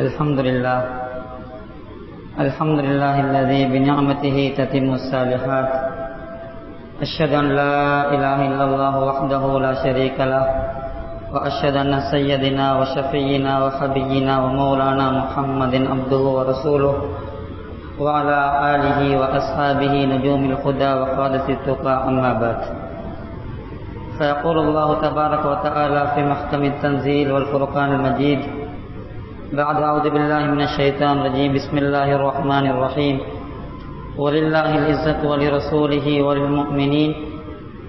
الحمد لله. الحمد لله الذي بنعمته تتم الصالحات. أشهد أن لا إله إلا الله وحده لا شريك له وأشهد أن سيدنا وشفينا وحبينا ومولانا محمد عبده ورسوله وعلى آله وأصحابه نجوم الهدى وقادة التقى أما بعد. فيقول الله تبارك وتعالى في محكم التنزيل والفرقان المجيد بعد أعوذ بالله من الشيطان الرجيم. بسم الله الرحمن الرحيم. ولله العزة ولرسوله وللمؤمنين.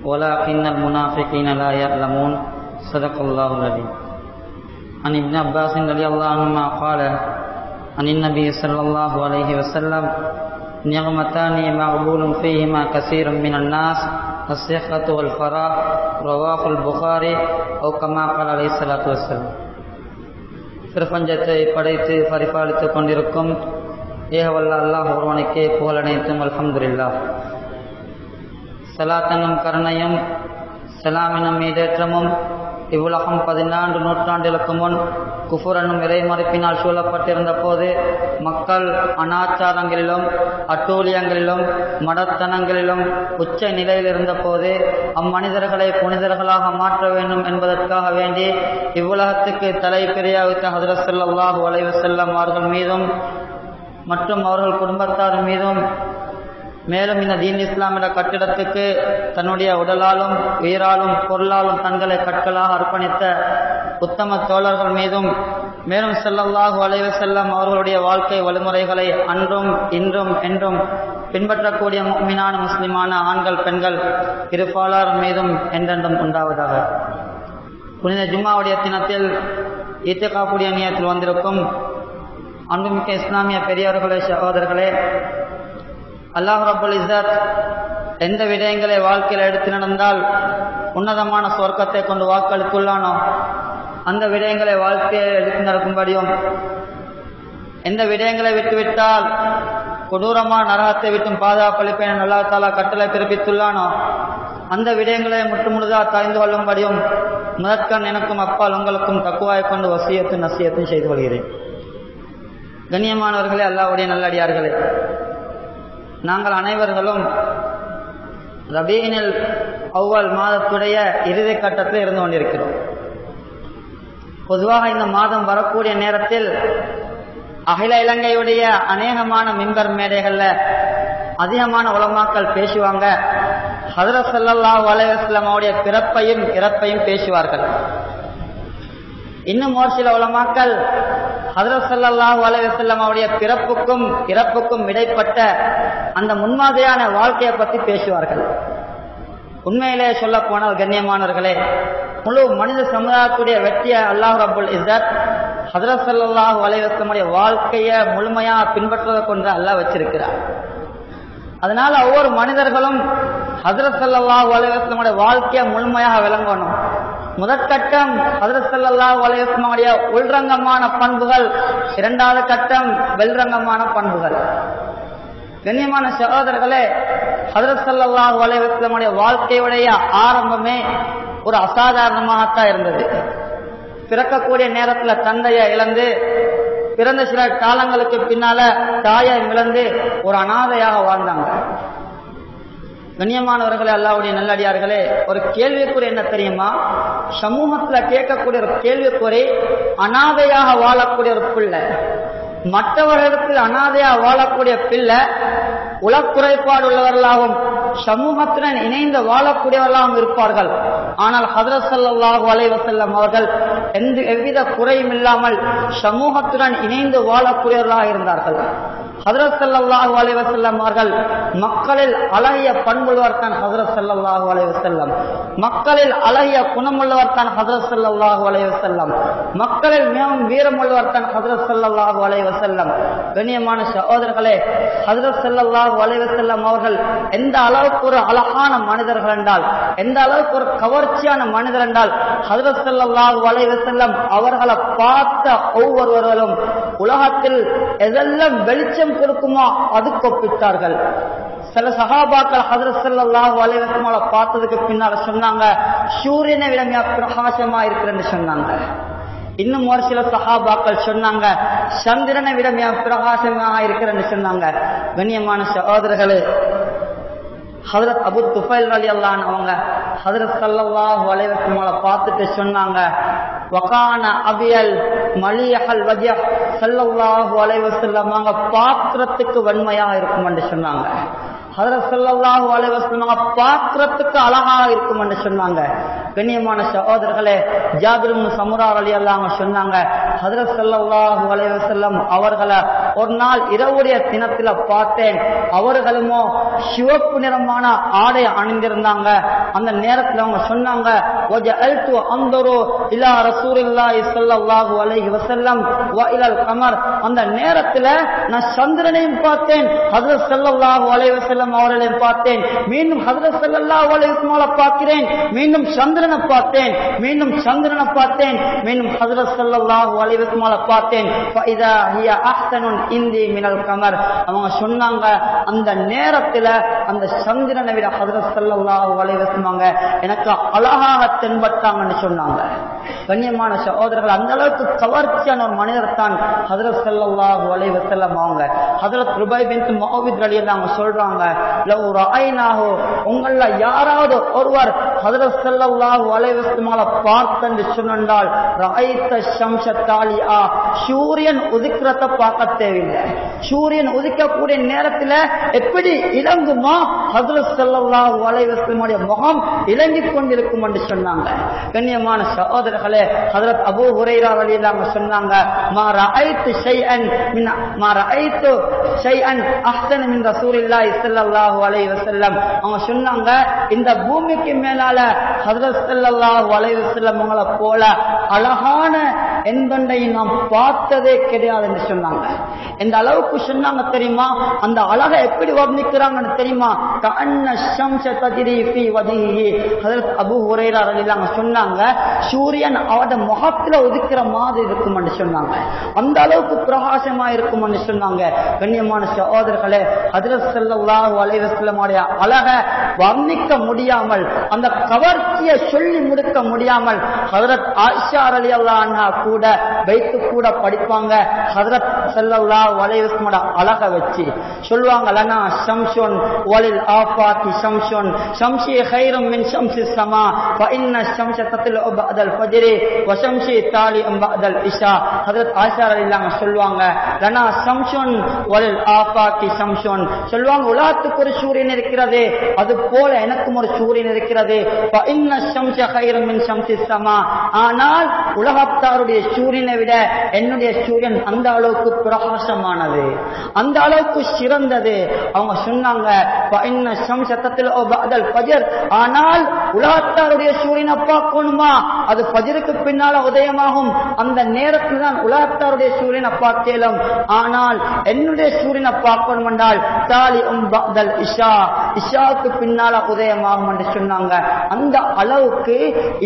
ولكن المنافقين لا يعلمون. صدق الله العظيم. عن ابن عباس رضي الله عنهما قال عن النبي صلى الله عليه وسلم نعمتان مغبول فيهما كثير من الناس الصحة والفراغ رواه البخاري أو كما قال عليه الصلاة والسلام. பிரபஞ்சத்தை படைத்து பரிபாலித்துக் கொண்டிருக்கும் ஏகவல்ல அல்லாஹ் ஒருவனுக்கே புகழனைத்தும் அலமதுல்லா சலாத்தனும் கருணையும் சலாமினும் மீதேற்றமும் இவ்வுலகம் பதினான்கு நூற்றாண்டுகளுக்கு முன் குஃபுர் என்னும் இறைமறுப்பினால் சூழப்பட்டிருந்த போது மக்கள் அனாச்சாரங்களிலும் அட்டூழியங்களிலும் மடத்தனங்களிலும் உச்ச நிலையில் இருந்த போது அம்மனிதர்களை புனிதர்களாக மாற்ற வேண்டும் என்பதற்காக வேண்டி இவ்வுலகத்துக்கு தலை பெரியாவித்த ஹதரத் வளைவு அலைஹி அவர்கள் மீதும் மற்றும் அவர்கள் குடும்பத்தார் மீதும் மேலும் இந்த தீன் இஸ்லாம் என்ற கட்டிடத்துக்கு தன்னுடைய உடலாலும் உயிராலும் பொருளாலும் தங்களை கற்களாக அர்ப்பணித்த உத்தம தோழர்கள் மீதும் மேலும் செல்லல்லாஹு அலைவ செல்லம் அவர்களுடைய வாழ்க்கை வழிமுறைகளை அன்றும் இன்றும் என்றும் பின்பற்றக்கூடிய மீனான முஸ்லிமான ஆண்கள் பெண்கள் இருப்பாளர் மீதும் என்றென்றும் உண்டாவதாக. புனித ஜும்மாவுடைய தினத்தில் ஈத்தகாப்புடைய நியத்தில் வந்திருக்கும் அன்புமிக்க இஸ்லாமிய பெரியவர்களே சகோதரர்களே அல்லாஹ் ரபுல் இசத் எந்த விடயங்களை வாழ்க்கையில் எடுத்து நடந்தால் உன்னதமான சொர்க்கத்தை கொண்டு வாக்களித்துள்ளானோ அந்த விடயங்களை வாழ்க்கையை எடுத்து நடக்கும்படியும் எந்த விடயங்களை விட்டுவிட்டால் கொடூரமான நரகத்தை விட்டும் பாதுகாப்பளிப்பேன் அல்லா தாலா கட்டளை பிறப்பித்துள்ளானோ அந்த விடயங்களை முற்றுமுழுதா தாய்ந்து கொள்ளும்படியும் முதற்கண் எனக்கும் அப்பால் உங்களுக்கும் தக்குவாய் கொண்டு வசியத்தும் நசியத்தும் செய்து கொள்கிறேன். கண்ணியமானவர்களே அல்லாவுடைய நல்லடியார்களே நாங்கள் அனைவர்களும் ரபீனில் அவ்வல் மாதத்துடைய இறுதி கட்டத்தில் இருந்து கொண்டிருக்கிறோம். பொதுவாக இந்த மாதம் வரக்கூடிய நேரத்தில் அகில இலங்கையுடைய அநேகமான மின்பர் மேடைகளில் அதிகமான உலமாக்கள் பேசுவாங்க. ஹதரத் சல்லல்லா அலைவாஸ்லமாவுடைய பிறப்பையும் இறப்பையும் பேசுவார்கள். இன்னும் ஒரு சில உலமாக்கள் ஹதரத் சல்லாஹூ அலைவசல்லம் அவருடைய பிறப்புக்கும் இறப்புக்கும் இடைப்பட்ட அந்த முன்மாதிரியான வாழ்க்கையை பற்றி பேசுவார்கள். உண்மையிலே சொல்ல போனால் கண்ணியமானவர்களே முழு மனித சமுதாயத்துடைய வெற்றியை அல்லாஹ் ரபுல் இசத் ஹதரத் சல்லாஹூ அலைவசமுடைய வாழ்க்கையை முழுமையாக பின்பற்றுவதை கொண்டு அல்லாஹ் வச்சிருக்கிறார். அதனால ஒவ்வொரு மனிதர்களும் ஹதரத் சல்லாஹூ அலைவசமுடைய வாழ்க்கையை முழுமையாக விளங்கணும். முதற்கட்டம் ஹதரத் சல்லாஹூ வலைவசமுடைய உள்ரங்கமான பண்புகள் இரண்டாவது கட்டம் வெல்ரங்கமான பண்புகள். கண்ணியமான சகோதரர்களே ஹதரத் சல்லாஹூ அலைவசமுடைய வாழ்க்கையுடைய ஆரம்பமே ஒரு அசாதாரணமாகத்தான் இருந்தது. பிறக்கக்கூடிய நேரத்துல தந்தையை இழந்து பிறந்த சில காலங்களுக்கு பின்னால தாயை இழந்து ஒரு அனாதையாக வாழ்ந்தாங்க. கண்ணியமானவர்களே அல்லாவுடைய நல்லடியார்களே ஒரு கேள்விக்குறி என்ன தெரியுமா? சமூகத்துல கேட்கக்கூடிய ஒரு கேள்விக்குறி அனாதையாக வாழக்கூடிய ஒரு பிள்ளை. மற்றவர்களிடத்தில் அனாதையாக வாழக்கூடிய பிள்ளை உலக்குறைபாடு உள்ளவர்களாகவும் சமூகத்துடன் இணைந்து வாழக்கூடியவர்களாகவும் இருப்பார்கள். ஆனால் ஹதரத் சல்லாஹூ அலைவசல்லம் அவர்கள் எந்த எவ்வித குறையும் இல்லாமல் சமூகத்துடன் இணைந்து வாழக்கூடியவர்களாக இருந்தார்கள். ஹசரத் சல்லாஹூ அலைவசல்லம் அவர்கள் மக்களில் அழகிய பண்புள்ளவர் தான் ஹதரத் சல்லாஹூ அலைவசல்லம் மக்களில் அழகிய குணமுள்ளவர் தான் ஹசரத் சல்லாஹூ அலைவசல்லம் மக்களில் மிகவும் வீரமுள்ளவர் தான் ஹசரத் சல்லாஹூ அலைவசல்லம் கண்ணியமான சகோதரர்களே ஹசரத் சல்லாஹூ அலைவசல்லம் அவர்கள் எந்த அளவுக்கு ஒரு அழகான மனிதர்கள் என்றால் எந்த அளவுக்கு ஒரு கவர்ச்சியான மனிதர் என்றால் ஹசரத் சல்லாஹூ அலைவசல்லம் அவர்களை பார்த்த ஒவ்வொருவர்களும் உலகத்தில் எதெல்லாம் வெளிச்சம் கொடுக்குமோ அதுக்கு ஒப்பிட்டார்கள் சில சகாபாக்கள் ஹதரத் ஸல்லல்லாஹு அலைஹி பார்த்ததுக்கு பின்னால சொன்னாங்க சூரியனை விட பிரகாசமா இருக்கிறேன்னு சொன்னாங்க. இன்னும் ஒரு சில சகாபாக்கள் சொன்னாங்க சந்திரனை விட மிக பிரகாசமாக இருக்கிறேன்னு சொன்னாங்க. கண்ணியமான சகோதரர்களே ஹதரத் அபு துஃபைல் அலி அல்லான் அவங்க ஹதரத் சல்லாஹ் வலைவசமால பார்த்துட்டு சொன்னாங்க வகான அபியல் மலியகல் வஜ்ய ஸல்லல்லாஹு அலைஹி வஸல்லம் பாத்திரத்துக்கு வன்மையாக இருக்கும் என்று சொன்னாங்க. ஹதரத் ஸல்லல்லாஹு அலைஹி வஸல்லம் பாத்திரத்துக்கு அழகாக இருக்கும் என்று சொன்னாங்க. கண்ணியமான சகோதரர்களே ஜாபிரும் சமுரார் அலி அல்லாம சொன்னாங்க ஹதரத் சல்லாஹூ அலைவசல்லம் அவர்களை ஒரு நாள் இரவுடைய தினத்துல பார்த்தேன். அவர்களுமோ சிவப்பு நிறமான ஆடை அணிந்திருந்தாங்க. அந்த நேரத்தில் அவங்க சொன்னாங்க அந்த நேரத்தில் நான் சந்திரனையும் பார்த்தேன் ஹதரத் சல்லாஹூ அலைவசல்லம் அவர்களையும் பார்த்தேன். மீண்டும் ஹதரத் சல்லாஹூ அலைவசமால பார்க்கிறேன். மீண்டும் சந்திர சந்திரனை பார்த்தேன். மீண்டும் சந்திரனை பார்த்தேன். மீண்டும் ஹசரத் சல்லாஹு அலைவக்குமால பார்த்தேன். இந்தி மினல் கமர். அவங்க சொன்னாங்க அந்த நேரத்துல அந்த சந்திரனை விட ஹசரத் சல்லாஹு அலைவக்குமாங்க எனக்கு அழகாக தென்பட்டாங்கன்னு சொன்னாங்க. கண்ணியமான சகோதரர்கள் அந்த அளவுக்கு கவர்ச்சியான ஒரு மனிதர் தான் ஹதரத் ஸல்லல்லாஹு அலைஹி வஸல்லம் அவங்க. ஹஜரத் ருபை பின்த் முஅவித் ரலியல்லாஹு அவங்க சொல்றாங்க லவ் உங்கள யாராவது ஒருவர் ஹதரத் ஸல்லல்லாஹு அலைஹி வஸல்லம் பார்த்தென்று சொன்னால் ரஅய்த ஷம்ஸ சூரியன் உதிக்கிறத பார்க்க தேவையில்லை. சூரியன் உதிக்கக்கூடிய நேரத்துல எப்படி இலங்குமா ஹதரத் ஸல்லல்லாஹு அலைஹி முகம் இலங்கிக் கொண்டிருக்கும் என்று சொன்னாங்க. கண்ணியமான சகோதரர்களே ஹஜரத் அபு ஹுரைரா அலி இல்லாம சொன்னாங்க மாற ஐத்து ஷை அன் மின் ஐத்து ஷை அன் அஹ்சன மின் ரசூலில்லாஹி ஸல்லல்லாஹு அலை வசல்லம் அவங்க சொன்னாங்க இந்த பூமிக்கு மேலால ஹஜரத் சல்லாஹு அலை வசல்லம் அவங்கள போல அழகான எந்தொண்டையும் நாம் பார்த்ததே கிடையாது என்று சொன்னாங்க. எந்த அளவுக்கு சொன்னாங்க தெரியுமா? அந்த அழகை எப்படி வர்ணிக்கிறாங்கன்னு தெரியுமா? கண்ண சம்ச ததிரி ஃபீ வஜிஹி ஹஜரத் அபூ ஹுரைரா ரலியல்லாஹு சொன்னாங்க சூரியன் அவட முகத்துல ஒதுக்கிற மாதிரி இருக்கும்னு சொன்னாங்க. அந்த அளவுக்கு பிரகாசமா இருக்கும் சொன்னாங்க. கண்ணியமான சகோதரர்களே அதில் செல்லா வளைவு செல்லமாடைய அழக வர்ணிக்க முடியாமல் அந்த கவர்ச்சியை சொல்லி முடிக்க முடியாமல் ஹதரத் ஆஷார் அலி அல்லா கூட வைத்து கூட படிப்பாங்க. ஹதரத் செல்லா வளைவசமோட அழக வச்சு சொல்லுவாங்களா ஷம்ஷோன் ஒலில் ஆஃபாத்தி ஷம்ஷோன் ஷம்ஷி ஹைரம் மின் ஷம்சி சமா இன்ன ஷம்சத்தில் ஃபஜ்ரி வசம்ஷி தாலி அம்பாதல் இஷா ஹதரத் ஆஷார் அலிலாங்க சொல்லுவாங்க லனா சம்ஷுன் ஒல் ஆஃபாக்கி சம்ஷுன் சொல்லுவாங்க உலாத்துக்கு ஒரு சூரியன் இருக்கிறது. அது போல எனக்கும் ஒரு சூரியன் இருக்கிறது. ஆனால் உலகத்தாருடைய சூரியனை விட என்னுடைய சூரியன் அந்த அளவுக்கு பிரகாசமானது. அந்த அளவுக்கு சிறந்தது. அவங்க சொன்னாங்க ஆனால் உலகத்தாருடைய சூரியனை பார்க்கணுமா அது பதிலுக்கு பின்னால உதயமாகும். அந்த நேரத்தில் தான் உலகத்தாருடைய சூரியனை பார்க்கலும் ஆனால் என்னுடைய சூரியனை அப்பாக்கணும் என்றால் தாலி உம்பல் இஷா. இஷாவுக்கு பின்னால உதயமாகும் என்று சொன்னாங்க. அந்த அளவுக்கு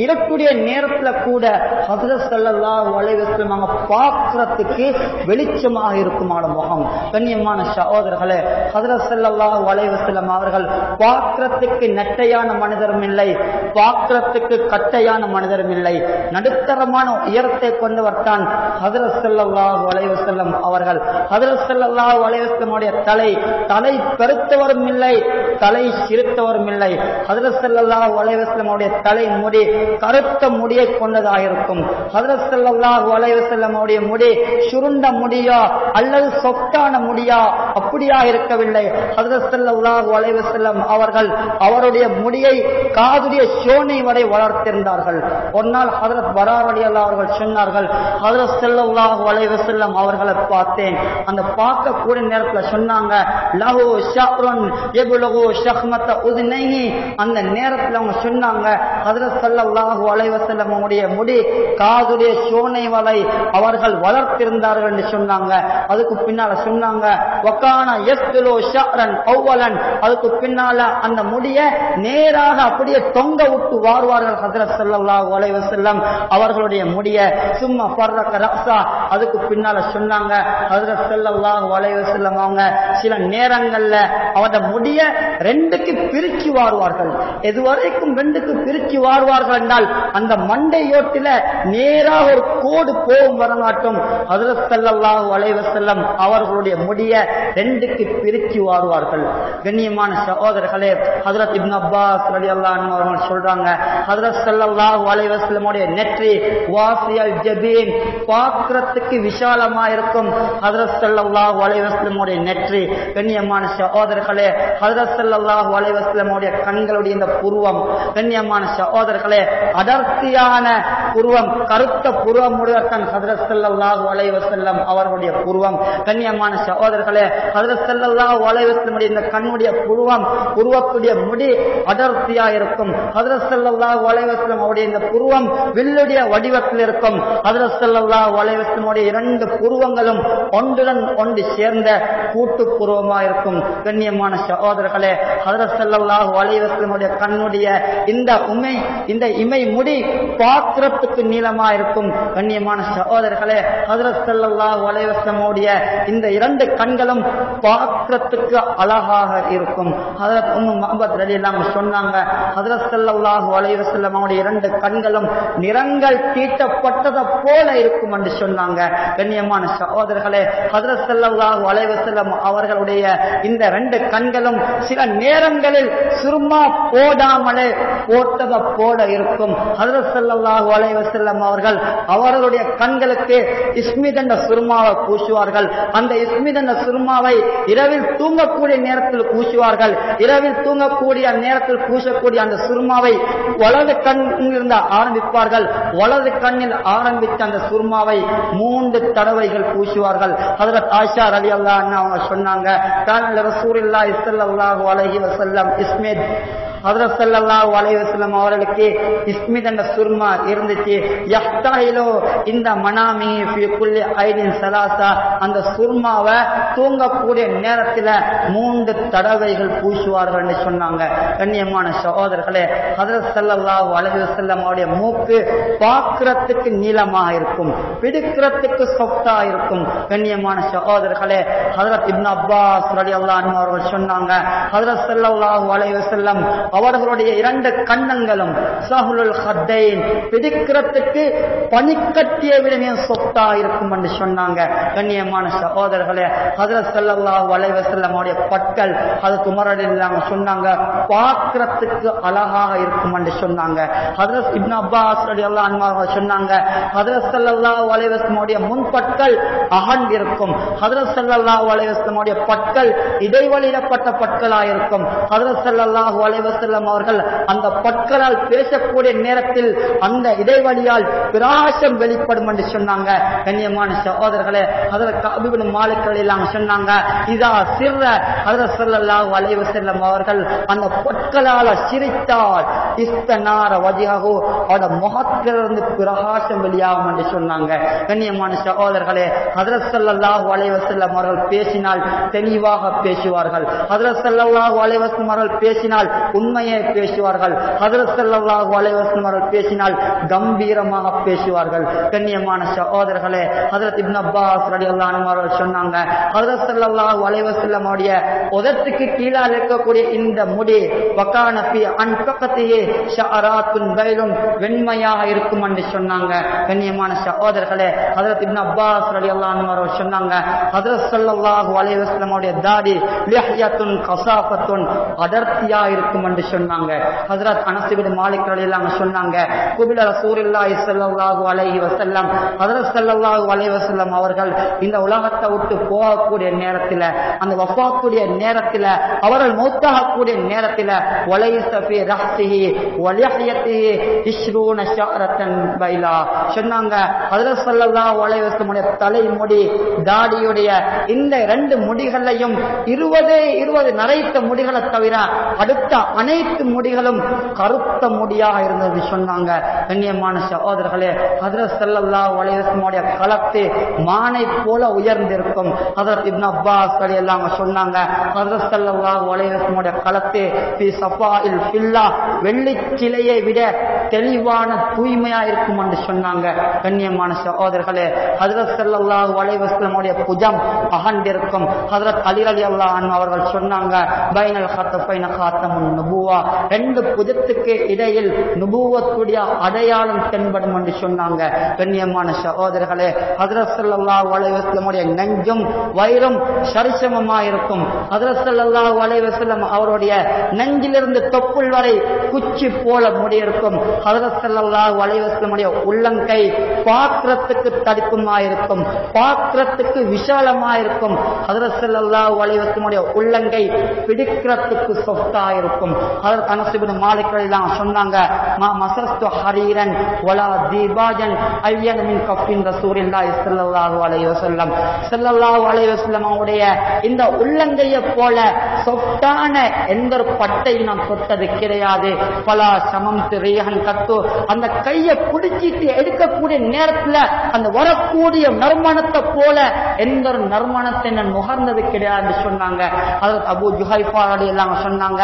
இருக்கக்கூடிய நேரத்துல கூட ஹசரத் ஸல்லல்லாஹு அலைஹி அவங்க பார்க்கறதுக்கு வெளிச்சமாக இருக்குமான முகம். கண்ணியமான சகோதரர்களே ஹசரத் ஸல்லல்லாஹு அலைஹி அவர்கள் பார்க்கறதுக்கு நெட்டையான மனிதரும் இல்லை. பார்க்கறதுக்கு கட்டையான மனிதரும் இல்லை. நடுத்தரமான உயரத்தை கொண்டவர் தான் ஹதரத் ஸல்லல்லாஹு வளைவசல்லம் அவர்கள். ஹதரத் ஸல்லல்லாஹு வளைவசல்லமுடைய தலை தலை பெருத்தவரும் இல்லை தலை சிறுத்தவரும் இல்லை. ஹதரத் ஸல்லல்லாஹு வளைவசல்லமுடைய தலை முடி கருத்த முடியை கொண்டதாக இருக்கும். ஹதரத் ஸல்லல்லாஹு வளைவசல்லமுடைய முடி சுருண்ட முடியா அல்லது சொத்தான முடியா? அப்படியா இருக்கவில்லை. ஹதரத் ஸல்லல்லாஹு வளைவசல்லம் அவர்கள் அவருடைய முடியை காதுடைய சோனை வரை வளர்த்திருந்தார்கள். ஒரு நாள் ஹதரத் பரார் அலி அல்லா அவர்கள் சொன்னார்கள் ஹதரத் ஸல்லல்லாஹு அலைஹி செல்லம் அவர்களை பார்த்தேன். அந்த பார்க்க கூடிய நேரத்துல சொன்னாங்க லஹு ஷஅருன் யப்லுகு ஷஹ்மத்த உத்னைஹி. அந்த நேரத்தில் அவங்க சொன்னாங்க ஹதரத் ஸல்லல்லாஹு அலைஹி வஸல்லம் உடைய முடி காதுடைய சோனை வலை அவர்கள் வளர்த்திருந்தார்கள் என்று சொன்னாங்க. அதுக்கு பின்னால சொன்னாங்க வக்கான யஸ்துலு ஷஅரன் ஒவ்வலன் அதுக்கு பின்னால அந்த முடிய நேராக அப்படியே தொங்க விட்டு வாருவார்கள் ஹசரத் ஸல்லல்லாஹு ஒலைவ செல்லம் அவர்களுடைய முடிய சும்மா ஃபர்ரக ரஸா அதுக்கு பின்னால சொன்னாங்க ஹசரத் ஸல்லல்லாஹு அலைஹி செல்லம் அவங்க சில நேரங்கள்ல அவட முடிய ரெண்டுக்கு பிரிச்சு வாருவார்கள். எதுவரைக்கும் ரெண்டுக்கு பிரிச்சு வாருவார்கள் என்றால் அந்த மண்டையோட்டில நேராக ஒரு கோடு போகும் வரமாட்டும் ஹசரத் ஸல்லல்லாஹு அலைஹி செல்லம் அவர்களுடைய முடிய ரெண்டுக்கு பிரிச்சு வாருவார்கள். கண்ணியமான சகோதரர்களே ஹசரத் இப்னு அப்பாஸ் ரலி அன்ஹு அவர்கள் சொல்றாங்க. ஹதரத் ஸல்லல்லாஹு அலைஹி நெற்றி வாசியல் ஜபீன் பாக்குறதுக்கு விசாலமா இருக்கும் ஹதரத் ஸல்லல்லாஹு அலைஹி நெற்றி. கண்ணியமான சகோதரர்களே ஹதரத் ஸல்லல்லாஹு அலைஹி கண்களுடைய இந்த புருவம் கண்ணியமான சகோதரர்களே அடர்த்தியான புருவம் கருத்த புருவம் உடையத்தன் ஹதரத் ஸல்லல்லாஹு அலைஹி அவர்களுடைய புருவம் கண்ணியமான சகோதரர்களே ஹதரத் ஸல்லல்லாஹு அலைஹி இந்த கண்ணுடைய புருவம் புருவத்துடைய முடி அடர்த்தியா இருக்கும் இருக்கும். ஸல்லல்லாஹு அலைஹி அவருடைய இந்த புருவம் வில்லுடைய வடிவத்தில் இருக்கும். ஹதரத் ஸல்லல்லாஹு இரண்டு புருவங்களும் ஒன்றுடன் ஒன்று சேர்ந்த கூட்டு புருவமா இருக்கும். கண்ணியமான சகோதரர்களே ஹதரத் ஸல்லல்லாஹு கண்ணுடைய இந்த உமை இந்த இமை முடி பாத்திரத்துக்கு நீளமா இருக்கும். கண்ணியமான சகோதரர்களே ஹதரத் ஸல்லல்லாஹு இந்த இரண்டு கண்களும் பாத்திரத்துக்கு அழகாக இருக்கும். ஹதரத் உம்மு முஹம்மத் ரலியல்லாஹு சொன்னாங்க ஹதரத் ஸல்லல்லாஹு அலைவசல்லம் அவனுடைய இரண்டு கண்களும் நிறங்கள் தீட்டப்பட்டதை போல இருக்கும் என்று சொன்னாங்க. கண்ணியமான சகோதரர்களே ஹதரத் அலைவசல்லம் அவர்களுடைய இந்த ரெண்டு கண்களும் சில நேரங்களில் சுருமா போடாமலே போட்டதை போல இருக்கும். ஹதரத் அலைவசல்லம் அவர்கள் அவர்களுடைய கண்களுக்கு இஸ்மிதண்ட சுருமாவை பூசுவார்கள். அந்த இஸ்மிதண்ட சுருமாவை இரவில் தூங்கக்கூடிய நேரத்தில் பூசுவார்கள். இரவில் தூங்கக்கூடிய நேரத்தில் பூசக்கூடிய அந்த சுருமாவை வலது கண் இருந்த ஆரம்பிப்பார்கள். வலது கண்ணில் ஆரம்பித்த அந்த சுருமாவை மூன்று தடவைகள் பூசுவார்கள். ஹதரத் ஆயிஷா ரவி அல்லா அவங்க சொன்னாங்க கான ரசூலுல்லாஹி ஸல்லல்லாஹு அலஹி வசல்லம் இஸ்மித் ஹதரத் ஸல்லல்லாஹு அவர்களுக்கு இஸ்மித் என்ற சுர்மா இருந்துச்சு. யஹ்தாயிலோ இந்த மனாமி ஃபி ஐதின் சலாசா. அந்த சுர்மாவை தூங்கக்கூடிய நேரத்தில் மூன்று தடவைகள் பூசுவார்கள் என்று சொன்னாங்க. கண்ணியமான சகோதரர்களே ஹதரத் ஸல்லல்லாஹு அலைஹி அவருடைய மூக்கு பார்க்கறதுக்கு நீளமாக இருக்கும் பிடிக்கிறதுக்கு சொத்தா இருக்கும். கண்ணியமான சகோதரர்களே ஹதரத் இப்னு அப்பாஸ் ரலியல்லாஹு அன்ஹு அவர்கள் சொன்னாங்க ஹதரத் ஸல்லல்லாஹு அலைஹி அவர்களுடைய இரண்டு கண்ணங்களும் சஹுலுல் ஹத்தைன் பிடிக்கிறதுக்கு பனிக்கட்டிய விடமே சொத்தா இருக்கும் என்று சொன்னாங்க. கண்ணியமான சகோதரர்களே ஹதரத் ஸல்லல்லாஹு அலைஹி வஸல்லம் அவருடைய பற்கள் ஹதரத் உமர் சொன்னாங்க பார்க்கறதுக்கு அழகாக இருக்கும் என்று சொன்னாங்க. ஹதரத் இப்னு அப்பாஸ் ரலியல்லாஹு அன்ஹு சொன்னாங்க ஹதரத் ஸல்லல்லாஹு அலைஹி முன்பட்கள் அகன் முன்பற்கள் அகன்றிருக்கும் ஹதரத் ஸல்லல்லாஹு அலைஹி பற்கள் இடைவெளியிடப்பட்ட பற்களாக இருக்கும் ஹதரத் ஸல்லல்லாஹு அலைஹி வஸல்லம் அவர்கள் அந்த பற்களால் பேசக்கூடிய நேரத்தில் அந்த இடைவெளியால் பிரகாசம் வெளிப்படும் என்று சொன்னாங்க. கண்ணியமான சகோதரர்களே அதற்கு அபிபின் மாலிக்கள் எல்லாம் சொன்னாங்க இதா சிற ஹதரத் ஸல்லல்லாஹு அலைஹி வஸல்லம் அவர்கள் அந்த பற்களால சிரித்தால் இஸ்தனார வஜிஹு அவட முகத்திலிருந்து பிரகாசம் வெளியாகும் என்று சொன்னாங்க. கண்ணியமான சகோதரர்களே ஹதரத் ஸல்லல்லாஹு அலைஹி வஸல்லம் அவர்கள் பேசினால் தெளிவாக பேசுவார்கள். ஹதரத் ஸல்லல்லாஹு அலைஹி அவர்கள் பேசினால் உண்மையை பேசுவார்கள். ஹதரசல்லாஹு ஸல்லல்லாஹு அவர்கள் பேசினால் கம்பீரமாக பேசுவார்கள். கண்ணியமான சகோதரர்களே ஹதரத் இப்னு அப்பாஸ் ரலியல்லாஹு அன்ஹு அவர்கள் சொன்னாங்க ஹதரத் ஸல்லல்லாஹு அலைஹி அவருடைய உதத்துக்கு கீழால் இருக்கக்கூடிய இந்த முடி வகான அன்பக்கத்தையே அன்பகத்தியே ஷஅராத்துன் வெண்மையாக இருக்கும் என்று சொன்னாங்க. கண்ணியமான சகோதரர்களே ஹதரத் இப்னு அப்பாஸ் ரலியல்லாஹு அன்ஹு அவர்கள் சொன்னாங்க ஹதரத் ஸல்லல்லாஹு அலைஹி அவருடைய தாடி லிஹ்யத்துன் கசாஃபத்துன் அடர்த்தியா இருக்கும் என்று சொன்னாங்க. ஹசரத் அனசிபின் இப்னு மாலிக் ரலியல்லாஹு சொன்னாங்க குபில சூரில்லாய் ஸல்லல்லாஹு அலைஹி வசல்லம் ஹசரத் ஸல்லல்லாஹு அலைஹி வசல்லம் அவர்கள் இந்த உலகத்தை விட்டு போகக்கூடிய நேரத்தில் அந்த வஃபாக்கூடிய நேரத்தில் அவர்கள் மௌத்தாகக்கூடிய நேரத்தில் ஒலை ஃபி ரஹ்சிஹி வ லிஹ்யத்திஹி இஸ்ரூன ஷஅரத்தன் பைலா. சொன்னாங்க ஹசரத் ஸல்லல்லாஹு அலைஹி வசல்லமுடைய தலைமுடி தாடியுடைய இந்த ரெண்டு முடிகளையும் இருபது இருபது நரைத்த முடிகளை தவிர அடுத்த அனைத்து முடிகளும் கருத்த முடியாக இருந்தது சொன்னாங்க. கண்ணியமான சகோதரர்களே ஹதரத் செல்லல்லா அலைஹி களத்து மானை போல உயர்ந்திருக்கும். ஹதரத் இப்ன அப்பாஸ் ரலியல்லாஹு எல்லாம் சொன்னாங்க ஹதரத் செல்லல்லா அலைஹி களத்து ஃபி விட தெளிவான தூய்மையா இருக்கும் என்று சொன்னாங்க. கண்ணியமான சகோதரர்களே ஹதரத் செல்லல்லா அலைஹி புஜம் அகண்டிருக்கும். ஹதரத் அலி ரலியல்லாஹு அவர்கள் சொன்னாங்க பைனல் ஹத்தஃபைன ஹாத்தமுன் நபுவ நபுவா. ரெண்டு புதத்துக்கு இடையில் நுபுவத்துடைய அடையாளம் தென்படும் என்று சொன்னாங்க. பெண்ணியமான சகோதரர்களே ஹதரசல்லா ஸல்லல்லாஹு நெஞ்சும் வயிறும் சரிசமமா இருக்கும் ஹதரத் ஸல்லல்லாஹு அவருடைய நெஞ்சிலிருந்து தொப்புள் வரை குச்சி போல முடியிருக்கும். ஹதரசல்லா ஹதரத் உள்ளங்கை பாத்திரத்துக்கு தடுப்புமாயிருக்கும். பாத்திரத்துக்கு விசாலமாயிருக்கும் ஹதரசல்லா ஹதரத் உள்ளங்கை பிடிக்கிறதுக்கு சொத்தாயிருக்கும் இருக்கும் ஹதரத் அனஸ் இப்னு மாலிக் ரலியல்லாஹு சொன்னாங்க மா மசஸ்து ஹரீரன் வலா தீபாஜன் ஐயன் மின் கஃபின் ரசூலில்லாஹி ஸல்லல்லாஹு அலைஹி வஸல்லம். ஸல்லல்லாஹு அலைஹி வஸல்லம் அவருடைய இந்த உள்ளங்கையை போல சொட்டான எந்த ஒரு பட்டை நான் தொட்டது கிடையாது. பலா சமம் திரையகன் கத்து. அந்த கையை பிடிச்சிட்டு எடுக்கக்கூடிய நேரத்துல அந்த வரக்கூடிய நறுமணத்தை போல எந்த ஒரு நறுமணத்தை நான் நுகர்ந்தது கிடையாது சொன்னாங்க. அதாவது அபு ஜுஹைஃபா எல்லாம் சொன்னாங்க